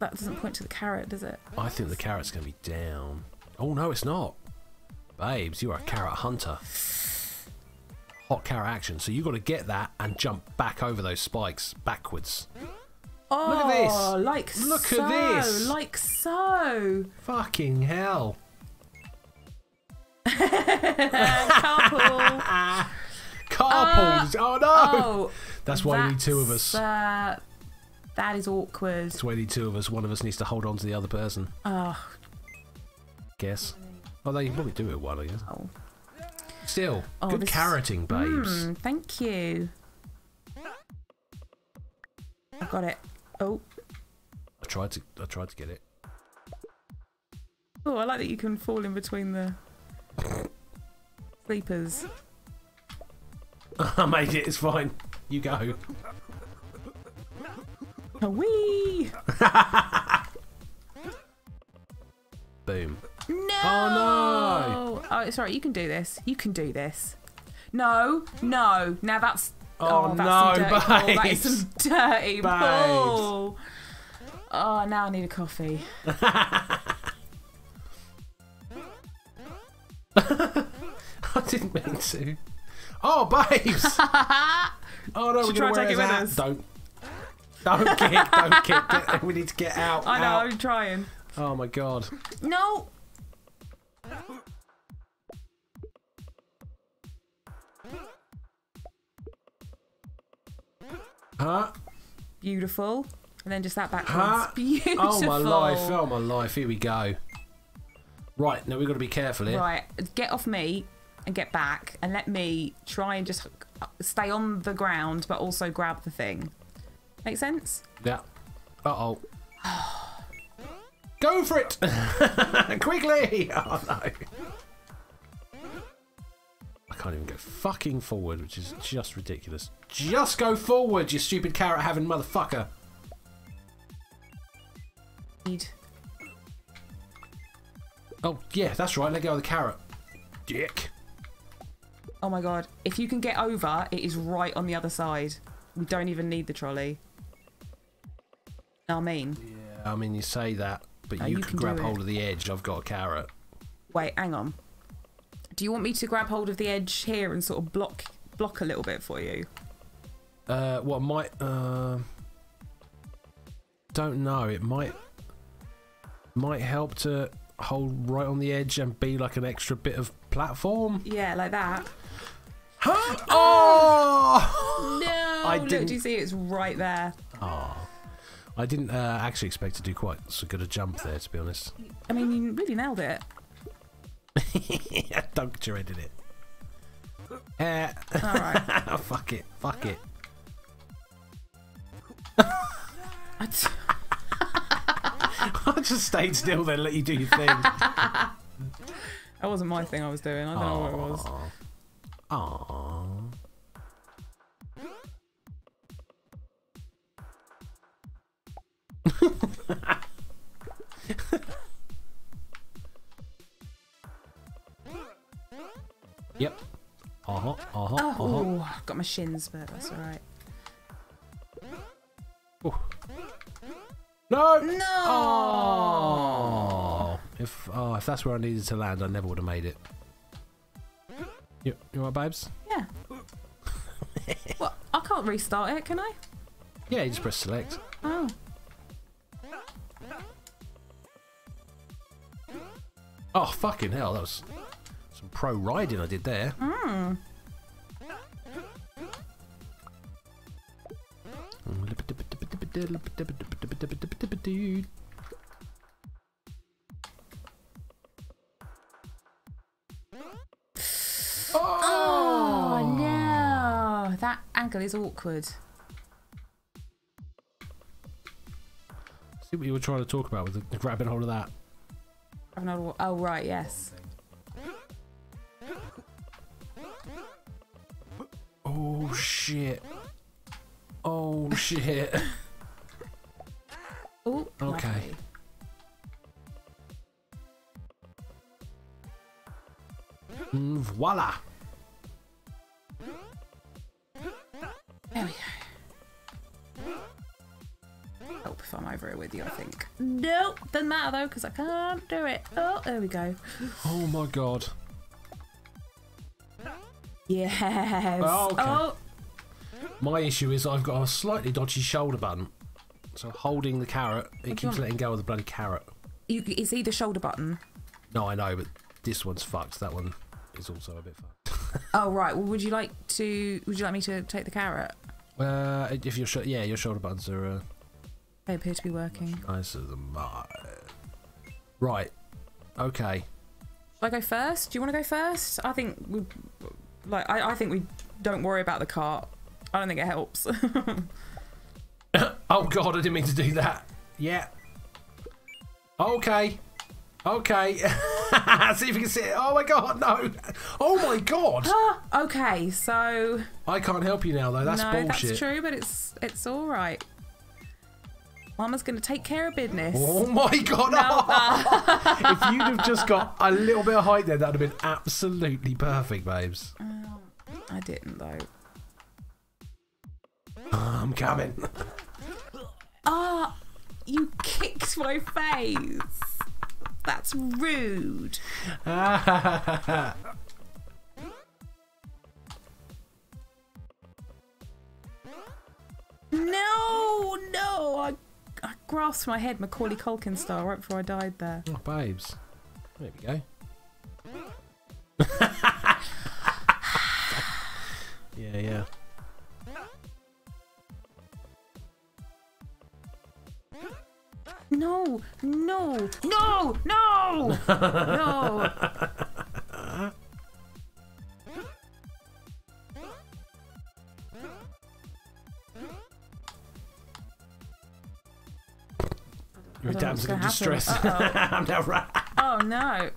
that doesn't point to the carrot, does it? I think the carrot's going to be down. Oh no, it's not. Babes, you are a carrot hunter. hot carrot action. So you got to get that and jump back over those spikes backwards. Oh, at this. like Look at this. like so. Fucking hell. Couple. Carpools. oh no. oh, That's why we need two of us. Uh, that is awkward. That's why we need two of us. One of us needs to hold on to the other person. Oh, Guess. Although you can probably do it one, I guess. oh. Still, Oh, good this- carroting, babes. Hmm, thank you. I got it. Oh, I tried to. I tried to get it. oh, I like that you can fall in between the sleepers. I made it. It's fine. You go. Wee! Boom. No! Oh, no! Oh, sorry. You can do this. You can do this. No, no. Now that's. Oh, oh, that's no, pull. That is some dirty Babes. pull. Oh, now I need a coffee. I didn't mean to. Oh, babes. oh no, Should we're gonna take wear it with us. Don't. Don't kick. Don't kick. Get- we need to get out. I know. out. I'm trying. Oh my god. No. Huh? Beautiful. And then just that backwards. Huh? Beautiful. Oh my life. Oh my life. Here we go. Right now we've got to be careful here. Right, get off me and get back, and let me try and just stay on the ground, but also grab the thing. Make sense? Yeah. Uh oh. Go for it! Quickly! Oh no. Can't even go fucking forward, which is just ridiculous. Just go forward, you stupid carrot having motherfucker. Need. Oh, yeah, that's right. Let go of the carrot. Dick. Oh my god! If you can get over, it is right on the other side. We don't even need the trolley. I mean? Yeah, I mean, you say that, but No, you, you can, can grab hold of the edge. I've got a carrot. Wait, hang on. Do you want me to grab hold of the edge here and sort of block block a little bit for you? Uh, what might? Uh, don't know. It might might help to hold right on the edge and be like an extra bit of platform. Yeah, like that. Huh? Oh! No! I Look, didn't- do you see? It's right there. oh. I didn't uh, actually expect to do quite so good a jump there, to be honest. I mean, you really nailed it. I punctured it. Uh, All right. fuck it. Fuck it. I just stayed still then, let you do your thing. that wasn't my thing I was doing. I don't know what it was. Aww. Yep. Uh huh. Uh huh. Oh, Uh huh. ooh, got my shins, but that's all right. No. No. Oh. If oh, if that's where I needed to land, I never would have made it. You, you alright, babes? Yeah. well, I can't restart it, can I? Yeah, you just press select. Oh. Oh, fucking hell, that was pro riding I did there. Hmm. Oh no, that angle is awkward. See what you were trying to talk about with the, grabbing hold of that. Oh right, yes. Oh shit. Oh shit. Oh, Okay. lovely. Mm, voila. There we go. Help if I'm over it with you, I think. Nope, doesn't matter though, because I can't do it. Oh, there we go. Oh my god. Yes. Oh, okay. Oh, My issue is I've got a slightly dodgy shoulder button. So holding the carrot, it keeps want? letting go of the bloody carrot. you, it's either shoulder button. No, I know, but this one's fucked. That one is also a bit fucked. Oh right. Well, would you like to? Would you like me to take the carrot? Uh, if your sh- yeah, your shoulder buttons are uh, They appear to be working. nicer than mine. Right. Okay. Should I go first? Do you want to go first? I think we, like, I, I think we don't worry about the cart. I don't think it helps. Oh god, I didn't mean to do that. Yeah. Okay. Okay. See if you can see it. Oh my god, no. Oh my god. okay, so I can't help you now though. That's no, bullshit. that's true, but it's it's all right. Mama's gonna take care of business. Oh my god. if you'd have just got a little bit of height there, that'd have been absolutely perfect, babes. I didn't though. I'm coming. Ah, you kicked my face. That's rude. No, no. I, I grasped my head Macaulay Culkin style right before I died there. Oh, babes. There we go. yeah, yeah. No, no, no, no, no. Your damsel in distress. -oh. I'm now right. Oh no.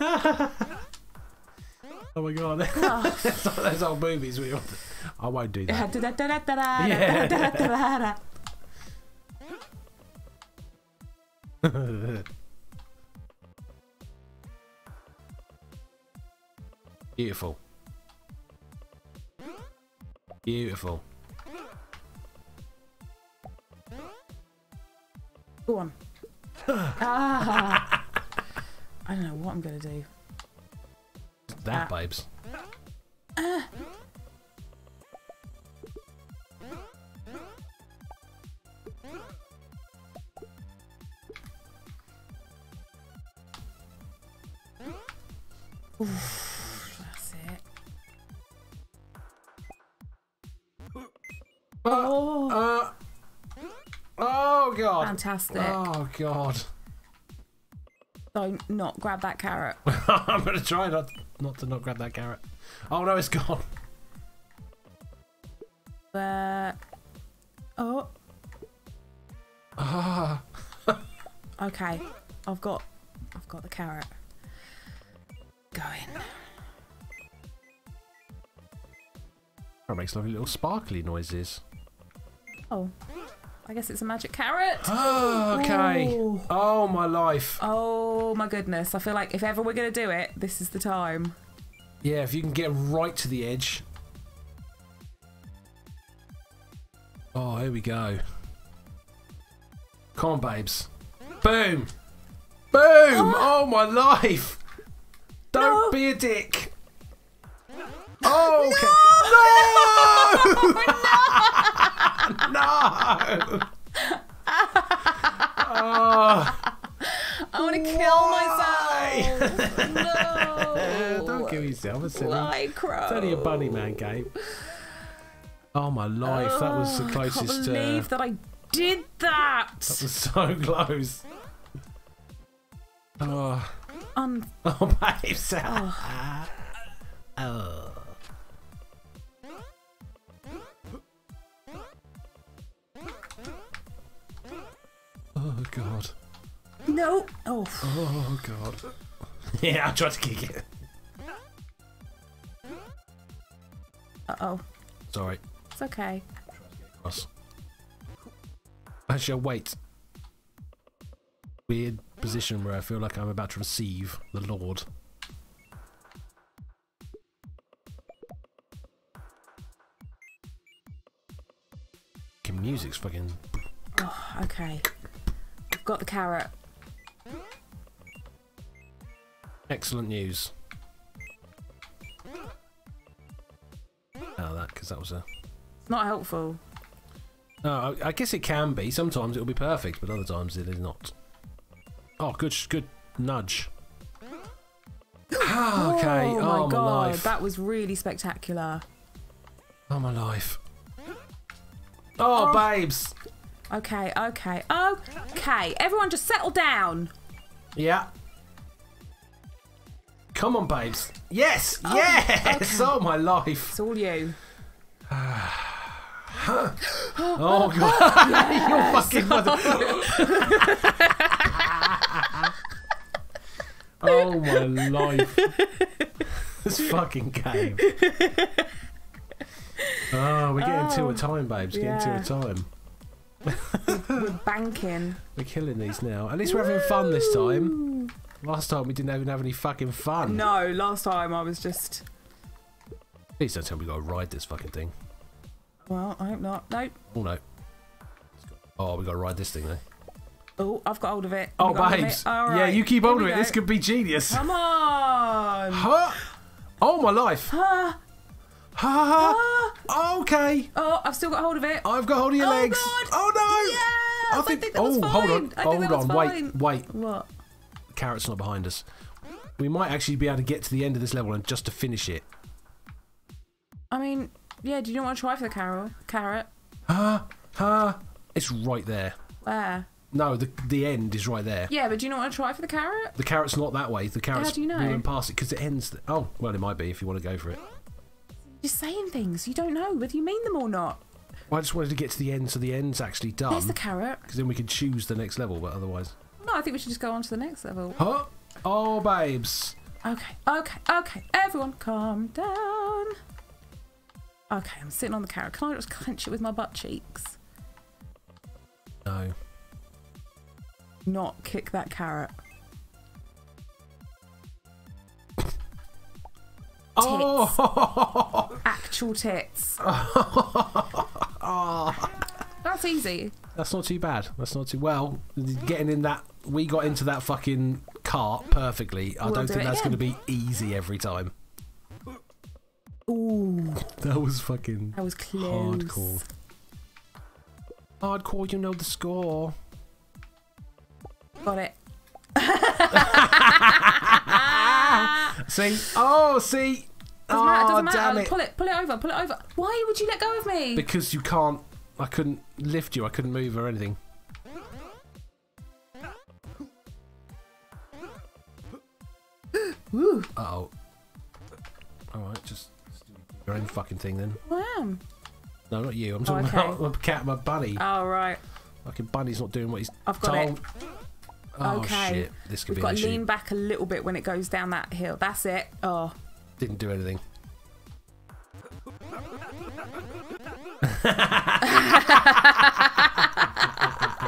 oh my god. Oh. that's, all, that's movies we all. I won't do that. yeah. Beautiful. Beautiful. Go on. Ah. I don't know what I'm gonna do. That, Ah. babes. That's it. Oh. Uh, oh god. Fantastic. Oh god. Don't not grab that carrot. I'm gonna try not not to not grab that carrot. Oh no, it's gone. Uh, oh, Ah. okay. I've got, I've got the carrot. Going. That makes lovely little sparkly noises. Oh, I guess it's a magic carrot. Oh, okay. Ooh. Oh my life. Oh my goodness! I feel like if ever we're gonna do it, this is the time. Yeah, if you can get right to the edge. Oh, here we go. Come on, babes. Boom. Boom. Oh, oh my life. Don't No. be a dick. Oh, okay. No. no. Oh, I want to kill myself. no. don't kill yourself. It's silly. Why, Crow? It's only a bunny man game. Oh my life, that was the Oh, I closest. can't uh, believe that I did that. that was so close. Oh, Un- oh, babes. oh. Oh god. no. Oh. Oh god. yeah, I tried to kick it. Uh oh. Sorry. It's okay. Cross. Actually, wait. Weird position where I feel like I'm about to receive the Lord. Music's fucking. Oh, okay got the carrot. Excellent news. Oh, that, because that was a... Not helpful. No, I, I, guess it can be. Sometimes it'll be perfect, but other times it is not. Oh, good, good nudge. Ah, okay. Oh, oh, my, my god, life. that was really spectacular. Oh my life. Oh, oh. babes. Okay, okay, okay. Everyone just settle down. Yeah. Come on, babes. Yes, Oh, yes. Oh my life. It's all you. Oh god. You're fucking mother. oh my life. this fucking game. Oh, we're getting two Oh, at a time, babes. Getting yeah. two at a time. We're banking. We're killing these now. At least we're having fun this time. Last time we didn't even have any fucking fun. No, last time I was just. Please don't tell me we got to ride this fucking thing. Well, I hope not. Nope. Oh no. Oh, we got to ride this thing though. Oh, I've got hold of it. Oh, I've babes. it. All Yeah, you keep here hold of it. This could be genius. Come on. Huh? Oh, my life. Ah, Ha ah. ha. Okay. Oh, I've still got hold of it. I've got hold of your Oh, legs. God. Oh no. Yes, I think that was oh, hold on. I hold on. Wait, fine. wait. What? Carrot's not behind us. We might actually be able to get to the end of this level and just to finish it. I mean, yeah. Do you not want to try for the carrot? Carrot? Ha ha. It's right there. Where? No, the the end is right there. Yeah, but do you not want to try for the carrot? The carrot's not that way. The carrot's do you know? went past it because it ends. oh, well, it might be if you want to go for it. You're saying things you don't know whether you mean them or not. Well, I just wanted to get to the end so the end's actually done. There's the carrot. Because then we can choose the next level, but otherwise. No, I think we should just go on to the next level. Huh? Oh, babes. Okay, okay, okay. Everyone, calm down. Okay, I'm sitting on the carrot. Can I just clench it with my butt cheeks? No. Not kick that carrot. Oh! Actual tits. Ah. That's easy. That's not too bad. That's not too well. Getting in that, we got into that fucking cart perfectly. I We'll don't do think that's going to be easy every time. Ooh, That was fucking that was close. hardcore. Hardcore, you know the score. Got it. See? Oh, see? Doesn't matter. oh, Doesn't matter. damn it. Pull it. Pull it over. Pull it over. Why would you let go of me? Because you can't. I couldn't lift you. I couldn't move or anything. Ooh, Uh oh. Alright, just do your own fucking thing then. I am. No, not you. I'm Oh, talking okay. about my cat, my bunny. Oh right. Fucking bunny's not doing what he's I've got it. Told. Oh Okay. shit, this could We've be got to lean back a little bit when it goes down that hill. That's it. Oh. Didn't do anything.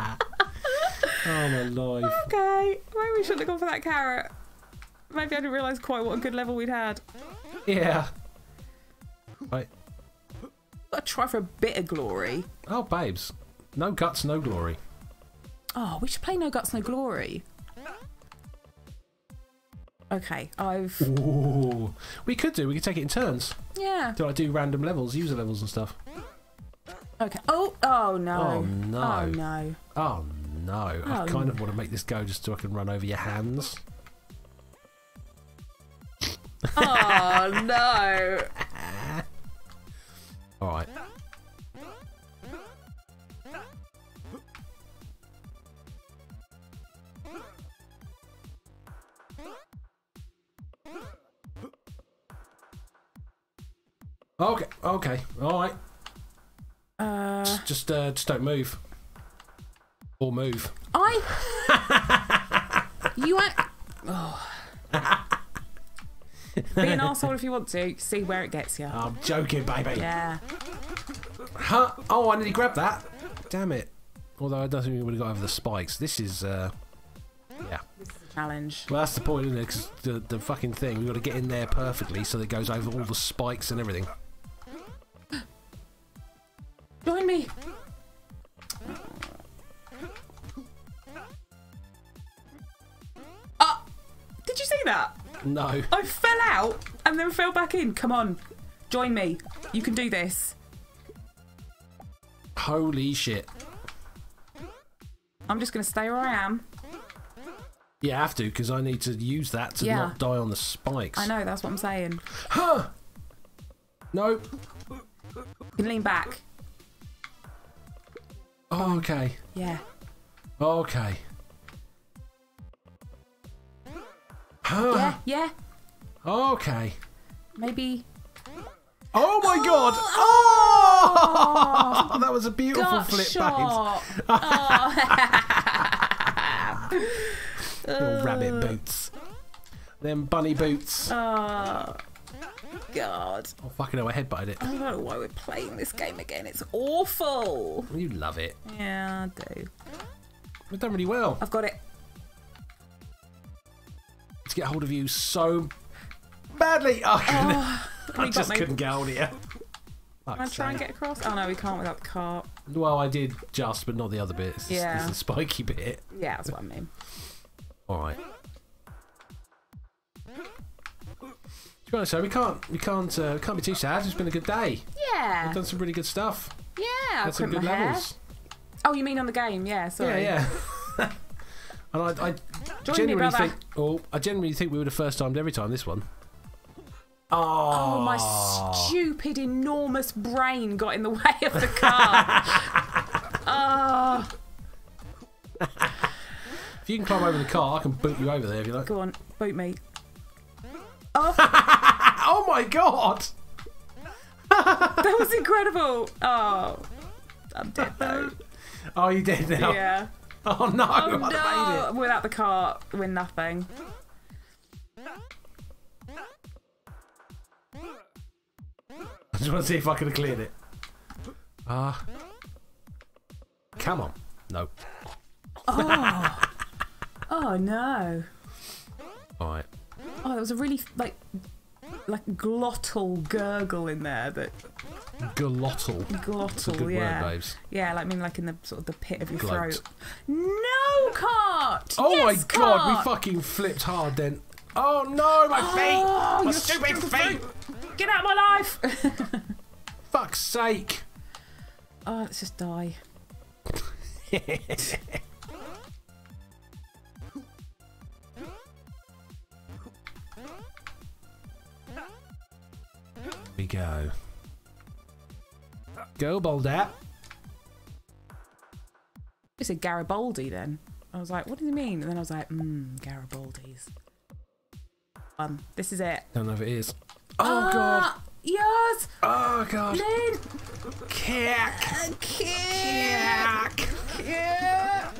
oh my life. Okay. Maybe we shouldn't have gone for that carrot. Maybe I didn't realise quite what a good level we'd had. Yeah. Right. Got to try for a bit of glory. Oh, babes. No guts, no glory. Oh, we should play No Guts, No Glory. Okay, I've. Ooh. We could do. We could take it in turns. Yeah. Do I do random levels, user levels and stuff? Okay. Oh, oh no. Oh, no. Oh no. Oh no. I Oh, kind of want to make this go just so I can run over your hands. Oh no. Okay, okay, alright. Uh, Just uh just don't move. Or move. I. you act. Oh. Be an arsehole if you want to. See where it gets you. I'm joking, baby. Yeah. Huh? Oh, I nearly grabbed that. Damn it. Although I don't think we would have got over the spikes. This is uh yeah. Challenge. Well, that's the point, isn't it? Because the, the fucking thing, we've got to get in there perfectly so that it goes over all the spikes and everything. No. I fell out and then fell back in. Come on. Join me. You can do this. Holy shit. I'm just going to stay where I am. You have to, because I need to use that to Yeah. not die on the spikes. I know, that's what I'm saying. Huh! No. You can lean back. Oh, okay. Yeah. Okay. Huh. Yeah, yeah. Okay. Maybe. Oh my oh, god! Oh! oh! that was a beautiful flip, shot. Oh. Little uh. rabbit boots. Them bunny boots. Oh, God. Oh, fucking hell, I headbutted it. I don't know why we're playing this game again. It's awful. You love it. Yeah, I do. We've done really well. I've got it. To get hold of you so badly. Oh, I, couldn't- Oh, I just couldn't get hold of you. Can I try and get across? Oh no, we can't without the cart. Well, I did just, but not the other bit. It's, Yeah. it's the spiky bit. Yeah, that's what I mean. All right. To be honest, though, we can't, we can't, uh, can't be too sad. It's been a good day. Yeah. We've done some really good stuff. Yeah. Had some good my hair. levels. Oh, you mean on the game? Yeah. Sorry. Yeah, yeah. and I, I Join me, brother. think, oh, I generally think we would have first timed every time this one. Oh, my ah. stupid, enormous brain got in the way of the car. oh, If you can climb over the car, I can boot you over there if you like. go on, boot me. Oh, Oh my god! that was incredible. Oh, I'm dead though. Oh, you did now. Yeah. Oh no! Oh no! Without the car, we're nothing. I just want to see if I could have cleared it. Ah. come on. No. Oh. oh no. All right. Oh, there was a really like, like glottal gurgle in there. That Glottal. It's a glottal, good yeah. word, babes. Yeah, like I mean, like in the sort of the pit of your Gloat. throat. No cart. Oh Yes, my god, we fucking flipped hard then. Oh no, my Oh, feet! My stupid feet! Get out of my life! Fuck's sake! oh, let's just die. we go. Go, Boldap. It said Garibaldi then. I was like, what does he mean? And then I was like, mmm, Garibaldi's. Um, this is it. Don't know if it is. Oh god! Ah, Yes! Oh god! Lynn! Kick! Kick!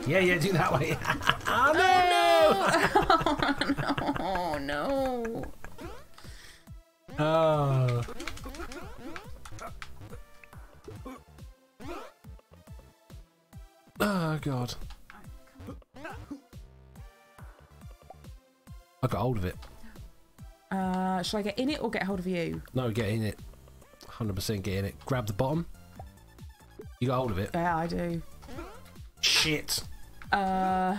Yeah, yeah, do that way. oh no! Oh no! Oh. Oh Oh, god. I got hold of it. Uh, shall I get in it or get hold of you? No, get in it. 100% get in it. Grab the bottom. You got hold of it. Yeah, I do. Shit. Uh.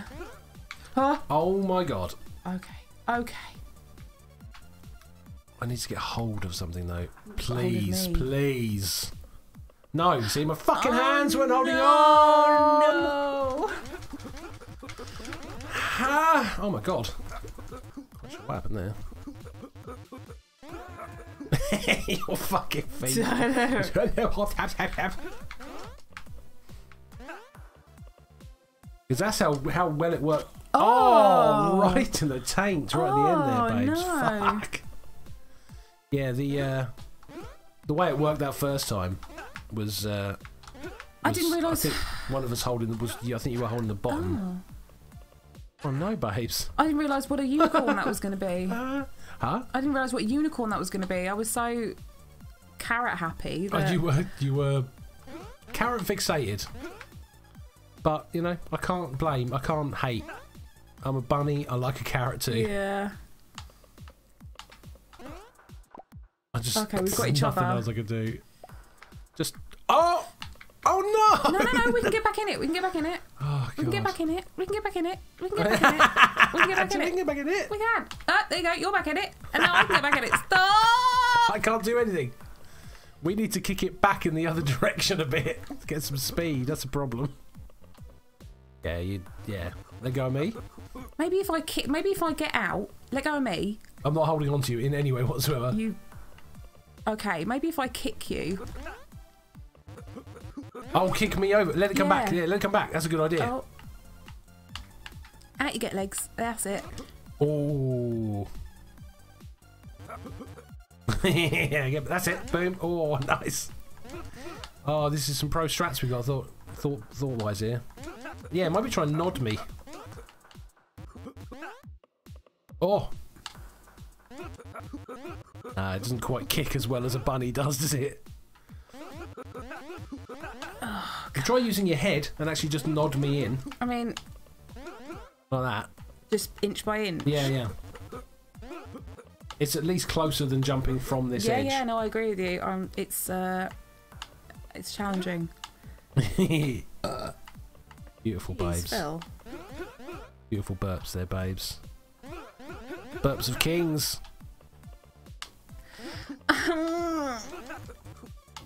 Huh? Oh my god. Okay. Okay. I need to get hold of something though. Please, please. No, see, my fucking Oh, hands weren't holding no, on. No. Ha! Oh my god. What happened there. Your fucking feet. Because that's how how well it worked. Oh, Oh. right in the taint, right at the Oh, end there, babes. no. Fuck. Yeah, the uh, the way it worked that first time was. Uh, I didn't realise- I think one of us holding the was. I think you were holding the bottom. Oh, no, babes. I didn't realise what a unicorn that was going to be. Uh, huh? I didn't realise what unicorn that was going to be. I was so carrot happy. Oh, you were you were carrot fixated. But you know, I can't blame. I can't hate. I'm a bunny. I like a carrot too. Yeah. I just Okay, we've got each nothing other. else I could do. Just oh oh no! No, no, no. We can get back in it. We can get back in it. Oh We can get back in it. We can get back in it. We can get back in it. We can get back in we it. get back in it? We can. Ah, there you go. You're back in it. And now I can get back in it. Stop! I can't do anything. We need to kick it back in the other direction a bit to get some speed. That's a problem. Yeah, you. Yeah. Let go of me. Maybe if I kick, maybe if I get out, let go of me. I'm not holding on to you in any way whatsoever. You. Okay, maybe if I kick you. Oh, kick me over. Let it come back. Yeah. Yeah, let it come back. That's a good idea. Oh. Out you get legs. That's it. Oh. yeah, yeah, that's it. Boom. Oh, nice. Oh, this is some pro strats we got. Thought, thought, thought wise here. Yeah, maybe try and nod me. Oh. Nah, it doesn't quite kick as well as a bunny does, does it? try using your head and actually just nod me in I mean, like that. just inch by inch. Yeah, yeah. It's at least closer than jumping from this yeah, edge. yeah. yeah, No, I agree with you. Um, it's uh, it's challenging. Uh, Beautiful babes. Beautiful burps there, babes. Burps of kings.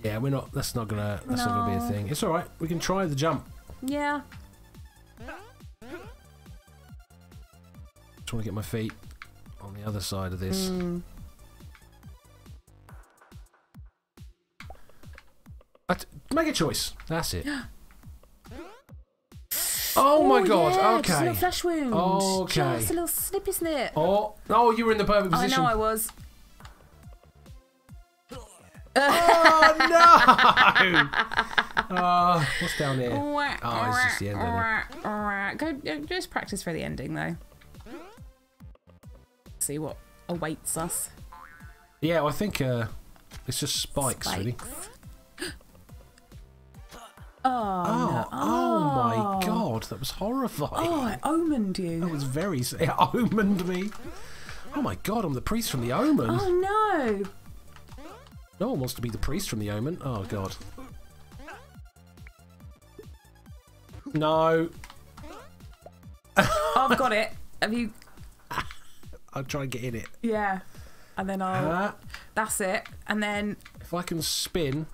Yeah, we're not. That's not gonna. That's not gonna be a thing. It's all right. We can try the jump. Yeah. Just want to get my feet on the other side of this. Mm. Make a choice. That's it. Oh, my god. yeah, Just a okay. little flesh wound. Okay. Just a little snippy snip. Oh, oh, you were in the perfect position. I know I was. Oh no! uh, what's down here? Oh, it's just the end, isn't Go, just practice for the ending though. See what awaits us. Yeah, I think uh, it's just spikes, really. Oh, Oh, no. oh my Oh. That was horrifying. Oh, it omened you. That was very. It omened me. Oh my god, I'm the priest from the Omen. Oh no. No one wants to be the priest from the Omen. Oh god. No, I've got it. Have you? I'll try and get in it. Yeah. And then I'll. Uh, That's it. And then. if I can spin.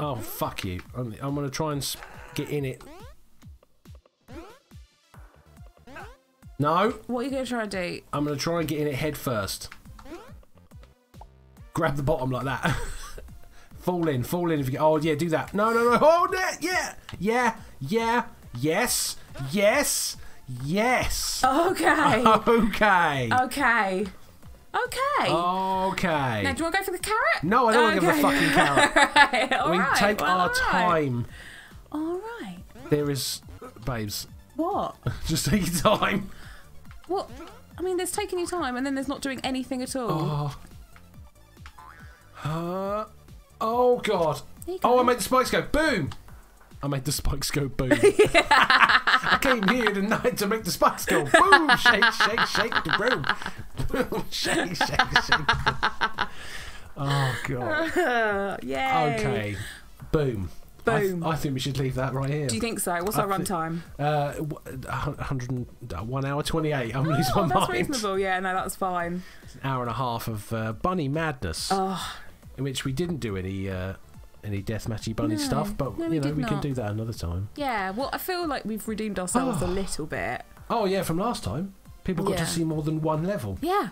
Oh fuck you! I'm, I'm gonna try and get in it. No, What are you going to try and do? I'm gonna try and get in it head first. Grab the bottom like that. fall in, fall in. If you get, oh yeah, do that. No, no, no. Hold it. Yeah, yeah, yeah. Yes, yes, yes. Okay. Okay. okay. Okay. Okay. Now, do you want to go for the carrot? No, I don't want to give the fucking carrot. Alright, we alright, take well, our time. All right. There is, babes. What? Just take your time. What? I mean, there's taking your time, and then there's not doing anything at all. Oh. Uh, oh god. There you Oh. I made the spikes go boom. I made the spikes go boom. I came here tonight to make the spikes go boom. Shake, shake, shake the room. Boom, shake, shake, shake. Oh god. Yeah. Okay. Boom. I, Boom. I think we should leave that right here. Do you think so? What's I our run thi- time? Uh, w- a 100, uh, one hour 28. I'm losing Oh, my that's mind. reasonable. Yeah, no, that's fine. It's an hour and a half of uh, bunny madness, Oh, in which we didn't do any uh, any deathmatchy bunny No. stuff, but No, you know we can do that another time. yeah. Well, I feel like we've redeemed ourselves Oh. a little bit. Oh yeah, from last time, people got Yeah. to see more than one level. Yeah.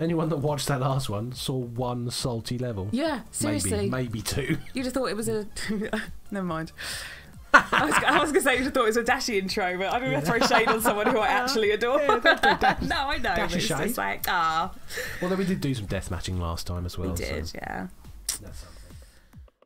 Anyone that watched that last one saw one salty level. Yeah. Seriously. Maybe, maybe two. You'd have thought it was a. Never mind. I was, I was going to say you'd have thought it was a dashy intro, but I don't want to throw shade on someone who I actually adore. Yeah, dash- no, I know. dashy But it's shade. just like, ah, Well, then we did do some death matching last time as well. we did, So yeah. that's something.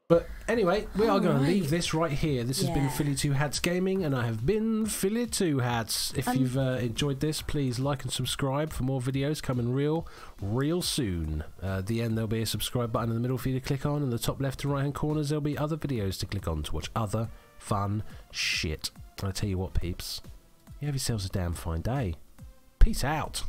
But anyway, we are going to leave this right here. This has been Philly Two Hats Gaming, and I have been Philly Two Hats. If Um, you've uh, enjoyed this, please like and subscribe for more videos coming real, real soon. Uh, at the end, there'll be a subscribe button in the middle for you to click on, and the top left and right hand corners, there'll be other videos to click on to watch other fun shit. And I tell you what, peeps, you have yourselves a damn fine day. Peace out.